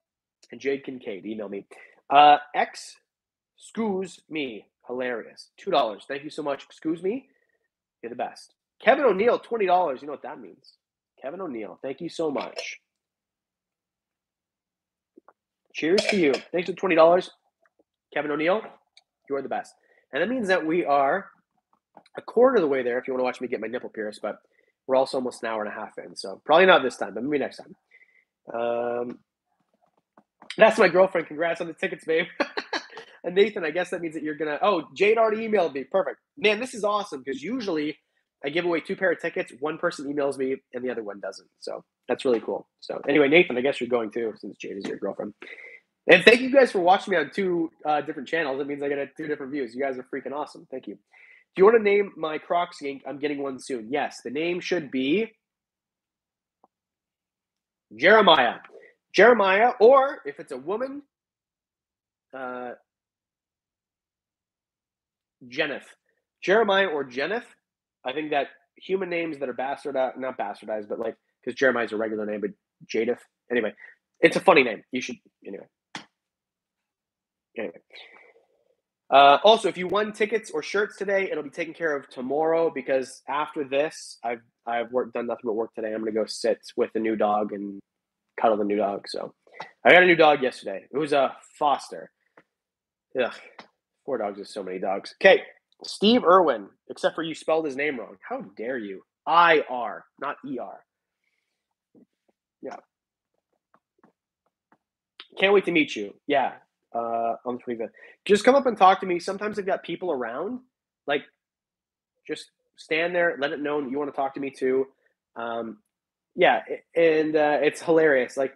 And Jade Kincaid email me. Uh, X excuse me. Hilarious. Two dollars. Thank you so much. Excuse me. You're the best. Kevin O'Neill, twenty dollars. You know what that means. Kevin O'Neill, thank you so much. Cheers to you. Thanks for twenty dollars. Kevin O'Neill, you're the best. And that means that we are a quarter of the way there if you want to watch me get my nipple pierced, but we're also almost an hour and a half in. So probably not this time, but maybe next time. Um, that's my girlfriend. Congrats on the tickets, babe. and Nathan, I guess that means that you're gonna. Oh, Jade already emailed me. Perfect, man. This is awesome because usually I give away two pair of tickets. One person emails me and the other one doesn't. So that's really cool. So anyway, Nathan, I guess you're going too since Jade is your girlfriend. And thank you guys for watching me on two uh, different channels. It means I get two different views. You guys are freaking awesome. Thank you. Do you want to name my croc skink? I'm getting one soon. Yes, the name should be Jeremiah. Jeremiah, or if it's a woman, uh. Jeremiah or Jeneth. I think that human names that are bastardized, not bastardized, but like, because Jeremiah is a regular name, but Jadeth. Anyway, it's a funny name. You should, anyway. Anyway. Uh, also, if you won tickets or shirts today, it'll be taken care of tomorrow because after this, I've I've worked done nothing but work today. I'm gonna go sit with the new dog and cuddle the new dog. So I got a new dog yesterday. It was a Foster. Ugh, four dogs is so many dogs. Okay, Steve Irwin. Except for you spelled his name wrong. How dare you? I R, not E R. Yeah. Can't wait to meet you. Yeah, uh, on the 25th. Just come up and talk to me. Sometimes I've got people around. Like, just stand there, let it know that you want to talk to me too. Um, yeah, and uh, it's hilarious. Like,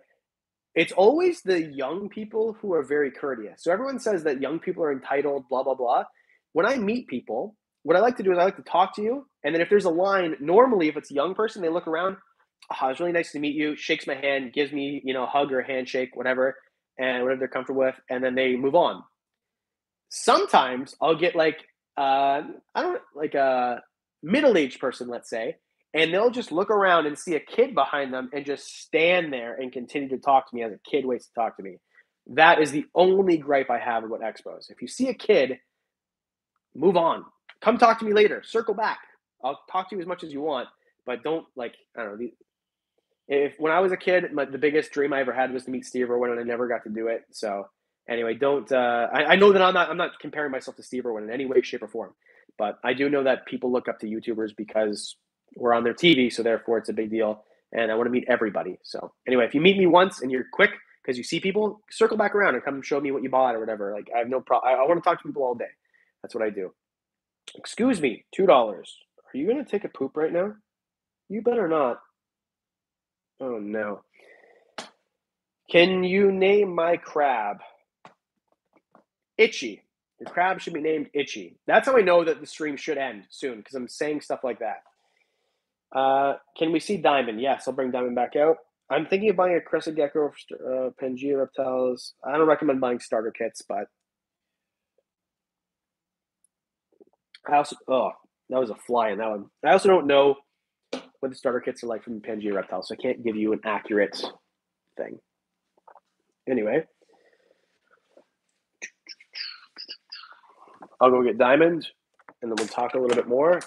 it's always the young people who are very courteous. So everyone says that young people are entitled, blah, blah, blah. When I meet people, what I like to do is I like to talk to you. And then if there's a line, normally if it's a young person, they look around, oh, it's really nice to meet you, shakes my hand, gives me, you know, a hug or a handshake, whatever and whatever they're comfortable with, and then they move on. Sometimes I'll get like uh, I don't like a middle-aged person, let's say, and they'll just look around and see a kid behind them and just stand there and continue to talk to me as a kid waits to talk to me. That is the only gripe I have about expos. If you see a kid, move on. Come talk to me later. Circle back. I'll talk to you as much as you want, but don't like I don't know if when I was a kid, my, the biggest dream I ever had was to meet Steve Irwin, and I never got to do it. So anyway, don't. Uh, I, I, know that I'm not. I'm not comparing myself to Steve Irwin in any way, shape, or form. But I do know that people look up to YouTubers because we're on their TV, so therefore it's a big deal. And I want to meet everybody. So anyway, if you meet me once and you're quick because you see people, circle back around and come show me what you bought or whatever. Like I have no problem. I, I want to talk to people all day. That's what I do. Excuse me, two dollars. Are you gonna take a poop right now? You better not. Oh no. Can you name my crab? Itchy. Your crab should be named Itchy. That's how I know that the stream should end soon because I'm saying stuff like that. Uh, can we see Diamond? Yes, I'll bring Diamond back out. I'm thinking of buying a crested gecko, uh, Pangea reptiles. I don't recommend buying starter kits, but I also oh that was a fly in that one. I also don't know what the starter kits are like from Pangea reptiles, so I can't give you an accurate thing. Anyway, I'll go get Diamond, and then we'll talk a little bit more.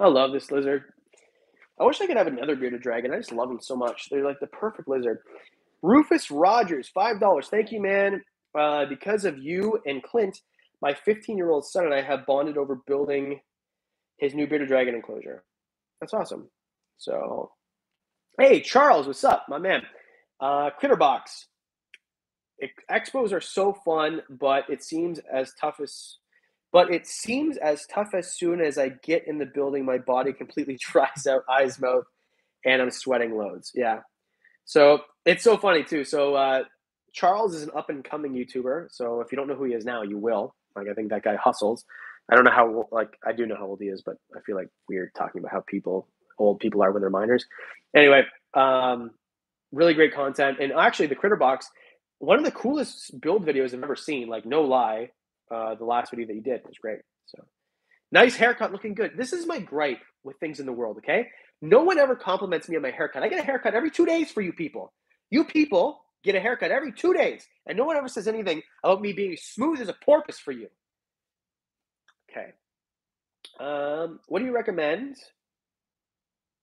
I love this lizard. I wish I could have another bearded dragon. I just love them so much. They're like the perfect lizard. Rufus Rogers, five dollars. Thank you, man. Uh, because of you and Clint, my 15 year old son and I have bonded over building his new bearded dragon enclosure. That's awesome. So, hey, Charles, what's up, my man? Uh, Critterbox. Expos are so fun, but it seems as tough as but it seems as tough as soon as I get in the building, my body completely dries out, eyes, mouth, and I'm sweating loads. Yeah. So it's so funny too. So uh, Charles is an up and coming YouTuber. So if you don't know who he is now, you will. Like I think that guy hustles. I don't know how like I do know how old he is, but I feel like weird talking about how people old people are when they're minors. Anyway, um, really great content, and actually the Critter Box, one of the coolest build videos I've ever seen. Like no lie, uh, the last video that you did was great. So nice haircut, looking good. This is my gripe with things in the world. Okay, no one ever compliments me on my haircut. I get a haircut every two days for you people. You people get a haircut every two days, and no one ever says anything about me being smooth as a porpoise for you. Okay. Um, what do you recommend?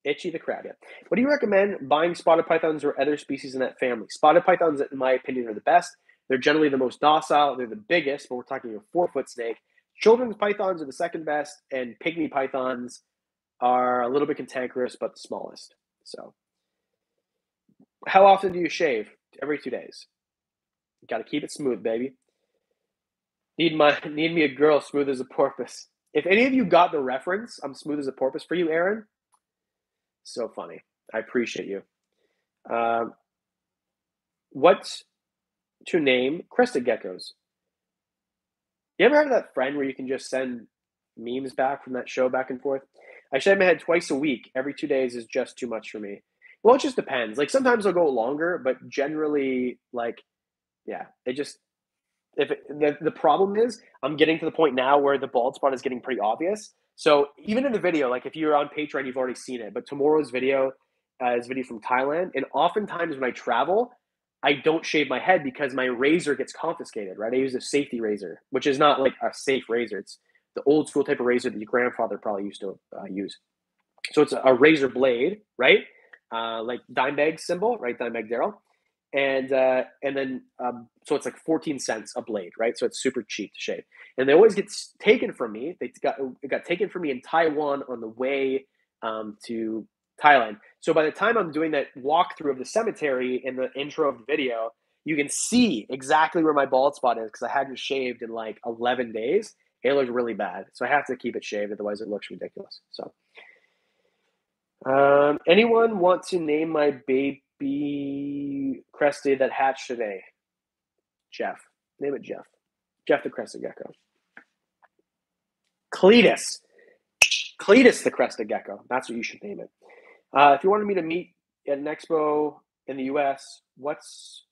Itchy the crab. Yeah. What do you recommend buying spotted pythons or other species in that family? Spotted pythons, in my opinion, are the best. They're generally the most docile. They're the biggest, but we're talking a four foot snake. Children's pythons are the second best, and pygmy pythons are a little bit cantankerous, but the smallest. So, how often do you shave? Every two days. Got to keep it smooth, baby. Need my need me a girl smooth as a porpoise. If any of you got the reference, I'm smooth as a porpoise for you, Aaron. So funny. I appreciate you. Um, what to name crested geckos. You ever have that friend where you can just send memes back from that show back and forth? I shave my head twice a week. Every two days is just too much for me. Well, it just depends. Like sometimes I'll go longer, but generally, like, yeah, it just if it, the the problem is I'm getting to the point now where the bald spot is getting pretty obvious. So even in the video, like if you're on Patreon, you've already seen it. But tomorrow's video uh, is video from Thailand, and oftentimes when I travel, I don't shave my head because my razor gets confiscated, right? I use a safety razor, which is not like a safe razor. It's the old school type of razor that your grandfather probably used to uh, use. So it's a, razor blade, right? Uh, like Dimebag symbol, right? Dimebag Darrell. And uh, and then um, so it's like 14 cents a blade, right? So it's super cheap to shave. And they always get taken from me. They got it got taken from me in Taiwan on the way um, to Thailand. So by the time I'm doing that walkthrough of the cemetery in the intro of the video, you can see exactly where my bald spot is because I hadn't shaved in like 11 days. It looked really bad. So I have to keep it shaved, otherwise it looks ridiculous. So, um, anyone want to name my baby crested that hatched today? Jeff. Name it Jeff. Jeff the crested gecko. Cletus. Cletus the crested gecko. That's what you should name it. Uh, if you wanted me to meet at an expo in the US, what's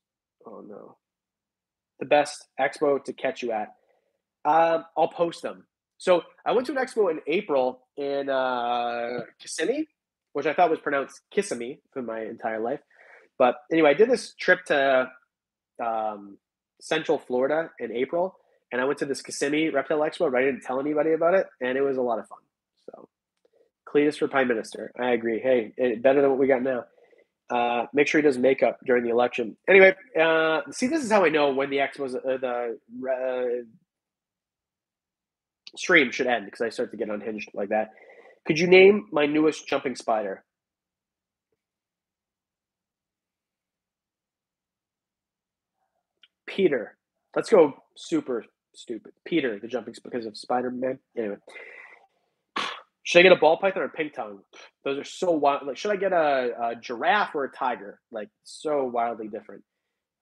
oh no, the best expo to catch you at? Um, I'll post them. So I went to an expo in April in uh, Kissimmee, which I thought was pronounced Kissimmee for my entire life. But anyway, I did this trip to um, Central Florida in April, and I went to this Kissimmee Reptile Expo, but I didn't tell anybody about it, and it was a lot of fun. So Cletus for prime minister. I agree. Hey, eh, better than what we got now. Uh, make sure he does makeup during the election. Anyway, uh, see, this is how I know when the Expos, uh, the uh, stream should end because I start to get unhinged like that. Could you name my newest jumping spider? Peter. Let's go super stupid. Peter, the jumping because of Spider Man. Anyway, should I get a ball python or a pink tongue? Those are so wild. Like, should I get a, a giraffe or a tiger? Like, so wildly different.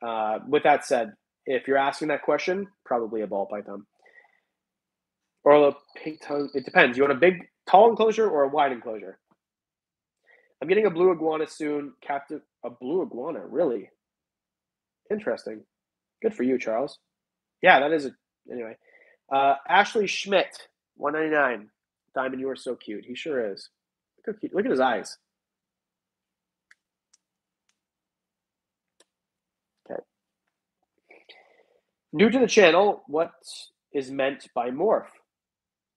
Uh, with that said, if you're asking that question, probably a ball python or a pink tongue. It depends. You want a big, tall enclosure or a wide enclosure? I'm getting a blue iguana soon. Captive, a blue iguana, really? Interesting. Good for you, Charles. Yeah, that is a anyway. Uh, Ashley Schmidt, 199. Diamond, you are so cute. He sure is. Look, cute. Look at his eyes. Okay. New to the channel, what is meant by morph?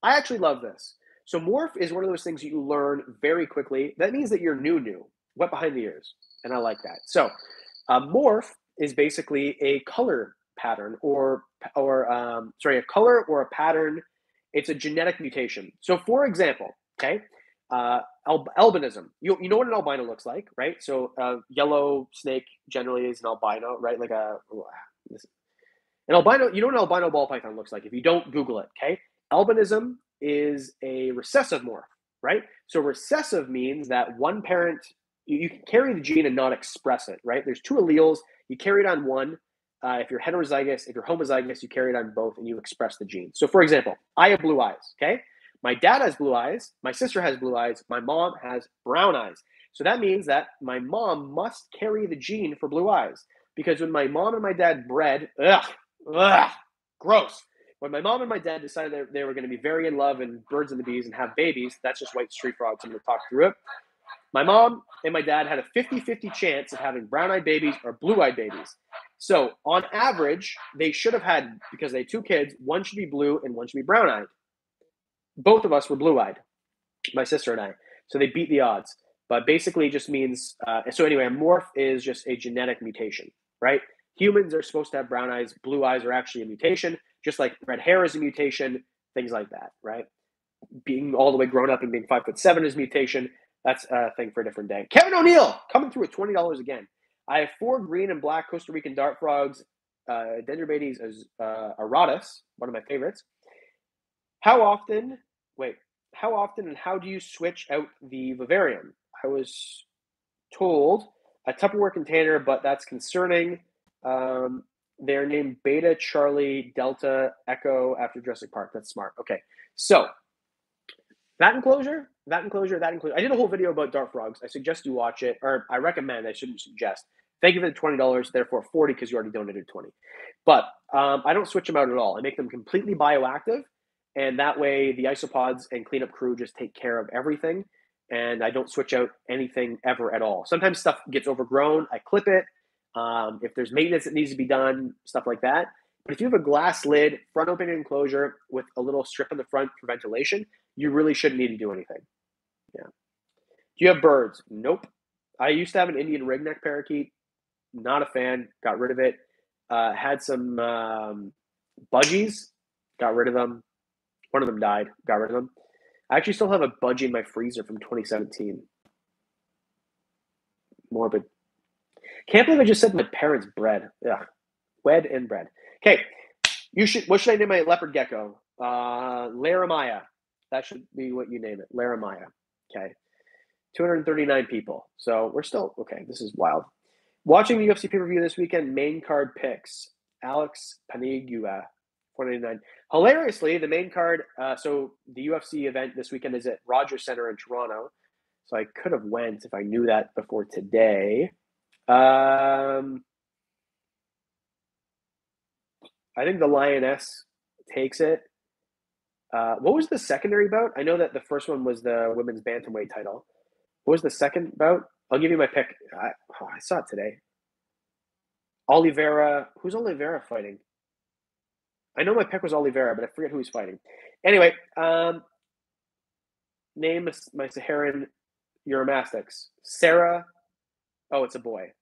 I actually love this. So morph is one of those things you learn very quickly. That means that you're new, new, wet behind the ears, and I like that. So uh, morph is basically a color pattern or or um, sorry, a color or a pattern. It's a genetic mutation. So, for example, okay, uh, al- albinism. You you know what an albino looks like, right? So, a yellow snake generally is an albino, right? Like a an albino. You know what an albino ball python looks like. If you don't Google it, okay. Albinism is a recessive morph, right? So recessive means that one parent you, you can carry the gene and not express it, right? There's two alleles. You carry it on one, uh, if you're heterozygous, if you're homozygous, you carry it on both and you express the gene. So, for example, I have blue eyes. Okay. My dad has blue eyes. My sister has blue eyes. My mom has brown eyes. So that means that my mom must carry the gene for blue eyes because when my mom and my dad bred, ugh, ugh, gross. When my mom and my dad decided that they were going to be very in love and birds and the bees and have babies, that's just White's tree frogs. I'm going to talk through it. My mom and my dad had a 50 50 chance of having brown eyed babies or blue eyed babies. So on average, they should have had, because they had two kids, one should be blue and one should be brown eyed. Both of us were blue eyed, my sister and I. So they beat the odds. But basically, it just means, uh, so anyway, a morph is just a genetic mutation, right? Humans are supposed to have brown eyes. Blue eyes are actually a mutation, just like red hair is a mutation, things like that, right? Being all the way grown up and being five foot seven is mutation. That's a thing for a different day. Kevin O'Neill coming through with $20 again. I have four green and black Costa Rican dart frogs, uh, Dendrobates uh, auratus, one of my favorites. How often, wait, how often and how do you switch out the vivarium? I was told a Tupperware container, but that's concerning. Um, they're named Beta Charlie Delta Echo after Jurassic Park. That's smart. Okay, so that enclosure, that enclosure, that enclosure. I did a whole video about dart frogs. I suggest you watch it, or I recommend. I shouldn't suggest. Thank you for the twenty dollars. Therefore, forty because you already donated twenty. But um, I don't switch them out at all. I make them completely bioactive, and that way the isopods and cleanup crew just take care of everything, and I don't switch out anything ever at all. Sometimes stuff gets overgrown. I clip it. Um, if there's maintenance that needs to be done, stuff like that. But if you have a glass lid, front open enclosure with a little strip in the front for ventilation, you really shouldn't need to do anything. Yeah. Do you have birds? Nope. I used to have an Indian ringneck parakeet. Not a fan. Got rid of it. Uh, had some um, budgies. Got rid of them. One of them died. Got rid of them. I actually still have a budgie in my freezer from 2017. Morbid. Can't believe I just said my parents' bread. Yeah, wed and bread. Okay, you should. What should I name my leopard gecko? Uh, Laramia. That should be what you name it. Laramia. Okay. 239 people. So we're still okay. This is wild. Watching the UFC pay per view this weekend, main card picks Alex Panigua, 499. Hilariously, the main card, uh, so the UFC event this weekend is at Rogers Center in Toronto. So I could have went if I knew that before today. Um, I think the Lioness takes it. Uh, what was the secondary bout? I know that the first one was the women's bantamweight title. What was the second bout? I'll give you my pick. I, oh, I saw it today. Oliveira. Who's Oliveira fighting? I know my pick was Oliveira, but I forget who he's fighting. Anyway, um, name my Saharan Uromastyx. Sarah. Oh, it's a boy.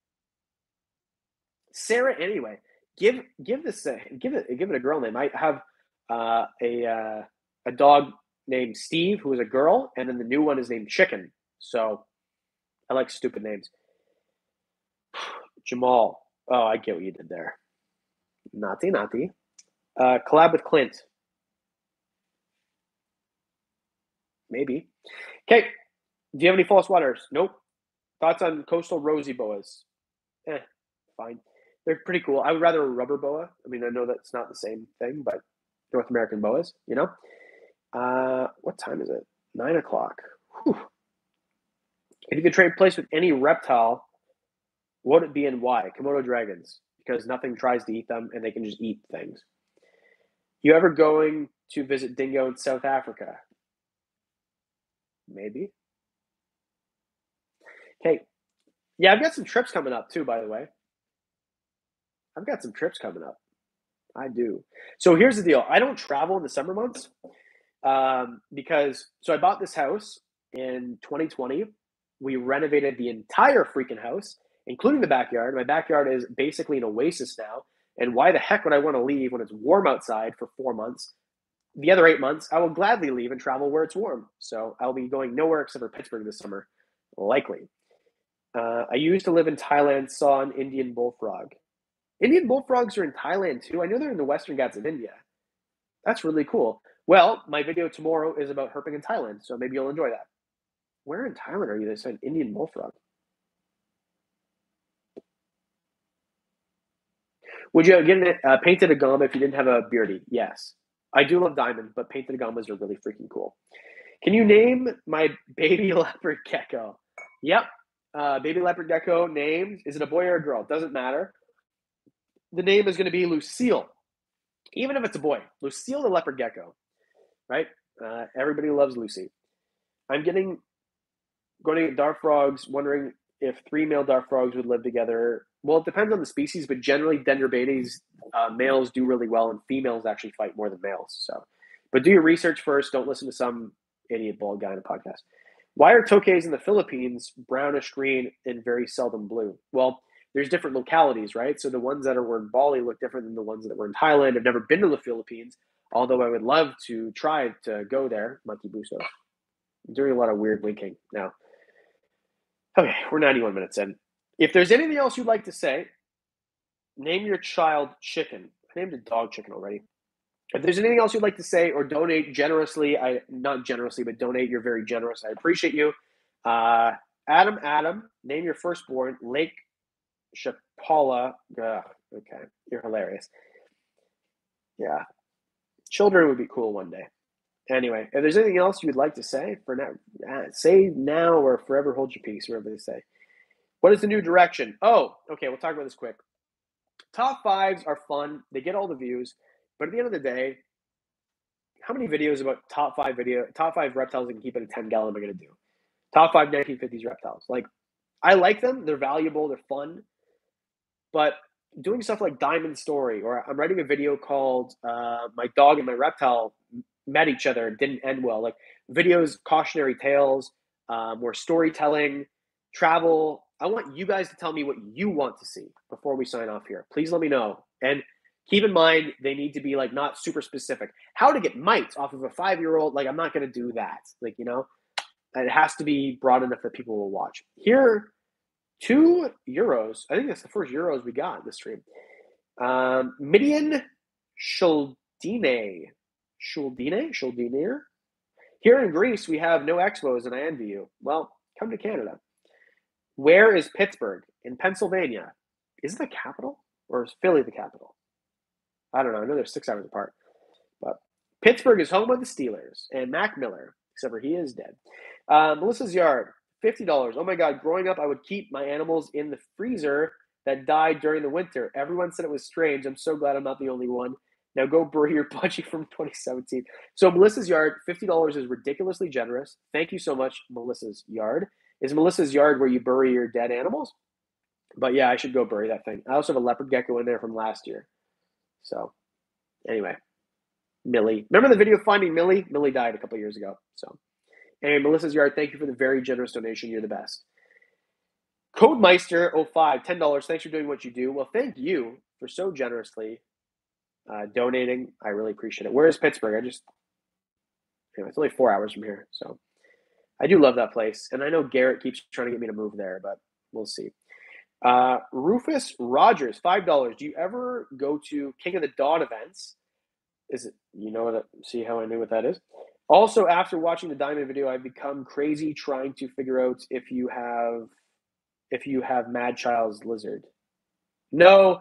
Sarah. Anyway, give give this a, give it give it a girl name. I have uh, a uh, a dog named Steve, who is a girl, and then the new one is named Chicken. So I like stupid names. Jamal. Oh, I get what you did there. Naughty, naughty. Uh, collab with Clint. Maybe. Okay. Do you have any false waters? Nope. Thoughts on coastal rosy boas? Eh, fine. They're pretty cool. I would rather a rubber boa. I mean, I know that's not the same thing, but North American boas, you know? Uh, what time is it? Nine o'clock. Whew. If you could trade place with any reptile, what would it be and why? Komodo dragons, because nothing tries to eat them and they can just eat things. You ever going to visit dingo in South Africa? Maybe. Okay. Yeah, I've got some trips coming up too, by the way. I've got some trips coming up. I do. So here's the deal. I don't travel in the summer months um, because so I bought this house in 2020. We renovated the entire freaking house, including the backyard. My backyard is basically an oasis now. And why the heck would I want to leave when it's warm outside for four months? The other eight months, I will gladly leave and travel where it's warm. So I'll be going nowhere except for Pittsburgh this summer, likely. Uh, I used to live in Thailand, saw an Indian bullfrog. Indian bullfrogs are in Thailand too. I know they're in the Western Ghats of India. That's really cool. Well, my video tomorrow is about herping in Thailand, so maybe you'll enjoy that. Where in Thailand are you? They said Indian bullfrog. Would you get it uh, painted agama if you didn't have a beardy? Yes. I do love diamond, but painted agamas are really freaking cool. Can you name my baby leopard gecko? Yep. Uh, baby leopard gecko named. Is it a boy or a girl? Doesn't matter. The name is going to be Lucille. Even if it's a boy, Lucille the leopard gecko, right? Uh, everybody loves Lucy. I'm getting going to dart frogs, wondering if three male dart frogs would live together. Well, it depends on the species, but generally dendrobates uh, males do really well, and females actually fight more than males. So, but do your research first. Don't listen to some idiot bald guy in a podcast. Why are tokays in the Philippines brownish green and very seldom blue? Well, there's different localities, right? So the ones that are were in Bali look different than the ones that were in Thailand. I've never been to the Philippines, although I would love to try to go there. Monkey Buso. I'm doing a lot of weird winking now. Okay, we're 91 minutes in. If there's anything else you'd like to say, name your child chicken. I named a dog chicken already. If there's anything else you'd like to say or donate generously, I not generously, but donate. You're very generous. I appreciate you. Uh, Adam, Adam, name your firstborn Lake Chapala. Ugh, okay, you're hilarious. Yeah, children would be cool one day. Anyway, if there's anything else you would like to say for now, uh, say now or forever hold your peace, whatever they say. What is the new direction? Oh, okay, we'll talk about this quick. Top fives are fun. They get all the views. But at the end of the day, how many videos about top five video top five reptiles that can keep it a 10 gallon am I gonna do? Top five 1950s reptiles. Like I like them, they're valuable, they're fun. But doing stuff like Diamond Story, or I'm writing a video called uh, My Dog and My Reptile Met Each Other and Didn't End Well. Like videos, cautionary tales, um, more storytelling, travel. I want you guys to tell me what you want to see before we sign off here. Please let me know. And keep in mind they need to be like not super specific. How to get mites off of a five year old like i'm not going to do that like you know? It has to be broad enough that people will watch. Here two euros i think that's the first euros we got in the stream. Um midian shuldine shuldine shuldine here in greece we have no expos and i envy you. Well come to canada. Where is pittsburgh? In pennsylvania. Is it the capital or is philly the capital I don't know. I know they're six hours apart. But Pittsburgh is home of the Steelers and Mac Miller, except for he is dead. Uh, Melissa's yard, fifty dollars. Oh my god! Growing up, I would keep my animals in the freezer that died during the winter. Everyone said it was strange. I'm so glad I'm not the only one. Now go bury your budgie from 2017. So Melissa's yard, fifty dollars is ridiculously generous. Thank you so much, Melissa's yard. Is Melissa's yard where you bury your dead animals? But yeah, I should go bury that thing. I also have a leopard gecko in there from last year. So, anyway, Millie. Remember the video Finding Millie? Millie died a couple years ago. So, anyway, Melissa's Yard, thank you for the very generous donation. You're the best. Codemeister05, $10. Thanks for doing what you do. Well, thank you for so generously uh, donating. I really appreciate it. Where is Pittsburgh? I just, it's only four hours from here. So, I do love that place. And I know Garrett keeps trying to get me to move there, but we'll see. Uh, Rufus Rogers, five dollars. Do you ever go to King of the Dot events? Is it? You know what? See how I knew what that is. Also, after watching the diamond video, I've become crazy trying to figure out if you have if you have Madchild's lizard. No,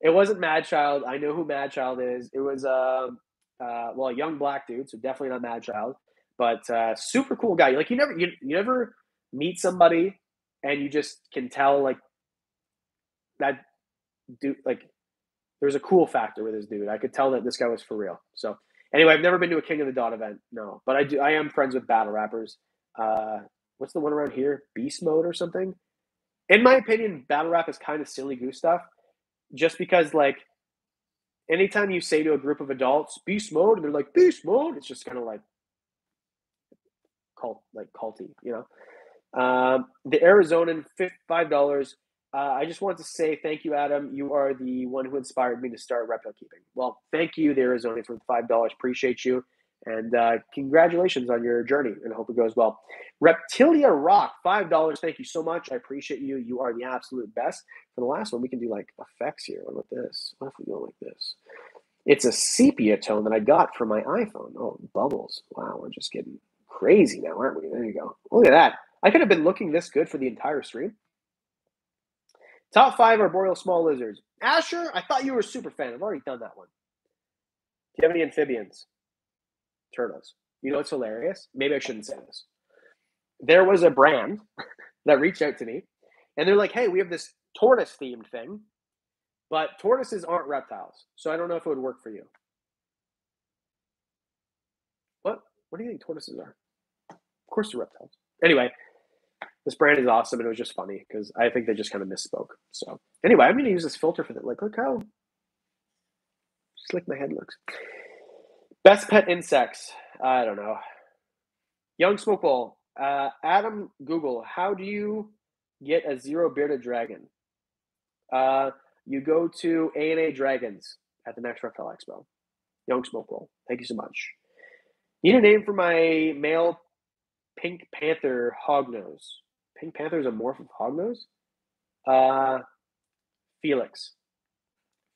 it wasn't Madchild. I know who Madchild is. It was uh, uh well, a young black dude, so definitely not Madchild, but uh, super cool guy. Like you never you, you never meet somebody and you just can tell like that dude like there's a cool factor with this dude. I could tell that this guy was for real. So anyway, I've never been to a King of the Dot event, no, but I do. I am friends with battle rappers. Uh, what's the one around here? Beast Mode or something. In my opinion, battle rap is kind of silly goose stuff, just because like anytime you say to a group of adults beast mode and they're like beast mode, it's just kind of like cult like culty, you know. Um, the Arizonan five dollars uh, I just wanted to say thank you, Adam. You are the one who inspired me to start reptile keeping. Well, thank you, the Arizona, for the five dollars. Appreciate you, and uh, congratulations on your journey. And hope it goes well. Reptilia Rock, five dollars. Thank you so much. I appreciate you. You are the absolute best. For the last one, we can do like effects here. What about this? What if we go like this? It's a sepia tone that I got from my iPhone. Oh, bubbles! Wow, we're just getting crazy now, aren't we? There you go. Look at that. I could have been looking this good for the entire stream. Top five arboreal small lizards. Asher, I thought you were a super fan. I've already done that one. Do you have any amphibians? Turtles. You know what's hilarious? Maybe I shouldn't say this. There was a brand that reached out to me and they're like, hey, we have this tortoise themed thing, but tortoises aren't reptiles. So I don't know if it would work for you. What? What do you think tortoises are? Of course they're reptiles. Anyway, this brand is awesome and it was just funny because I think they just kind of misspoke. So anyway, I'm gonna use this filter for that. Like, look how slick my head looks. Best pet insects. I don't know. Young Smoke Bowl. Uh, Adam Google. How do you get a zero bearded dragon? Uh, you go to A and A Dragons at the next Reptile Expo. Young Smoke Bowl. Thank you so much. Need a name for my male pink panther hognose. Pink Panther is a morph of Hognose. Uh, Felix.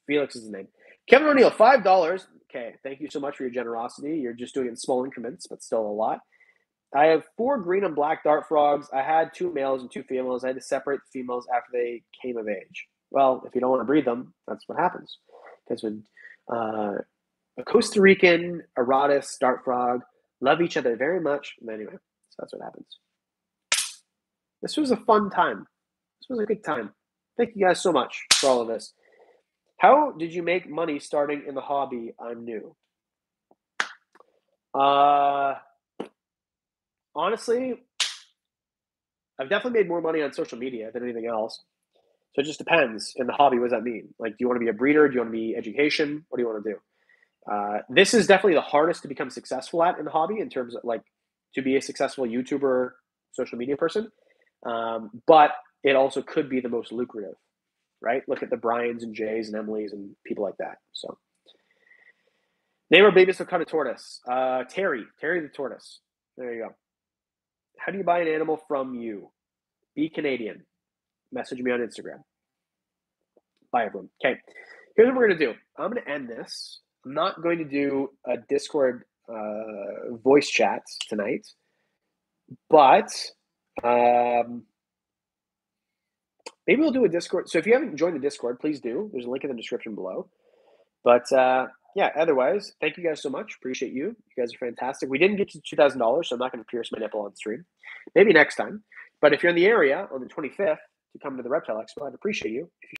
Felix is the name. Kevin O'Neill, five dollars. Okay, thank you so much for your generosity. You're just doing it in small increments, but still a lot. I have four green and black dart frogs. I had two males and two females. I had to separate the females after they came of age. Well, if you don't want to breed them, that's what happens. Because when uh, a Costa Rican, auratus, dart frog love each other very much. Anyway, so that's what happens. This was a fun time. This was a good time. Thank you guys so much for all of this. How did you make money starting in the hobby? I'm new. Uh, honestly, I've definitely made more money on social media than anything else. So it just depends. In the hobby, what does that mean? Like, do you want to be a breeder? Do you want to be education? What do you want to do? Uh, this is definitely the hardest to become successful at in the hobby in terms of like to be a successful YouTuber, social media person. Um, but it also could be the most lucrative, right? Look at the Brian's and Jays and Emily's and people like that. So, name our babies cut a tortoise. Uh, Terry, Terry the tortoise. There you go. How do you buy an animal from you? Be Canadian. Message me on Instagram. Bye, everyone. Okay, here's what we're going to do. I'm going to end this. I'm not going to do a Discord uh, voice chat tonight, but um, maybe we'll do a Discord. So if you haven't joined the Discord, please do. There's a link in the description below. But uh, yeah, otherwise, thank you guys so much. Appreciate you. You guys are fantastic. We didn't get to two thousand dollars, so I'm not going to pierce my nipple on stream. Maybe next time. But if you're in the area on the 25th to come to the Reptile Expo, I'd appreciate you. If you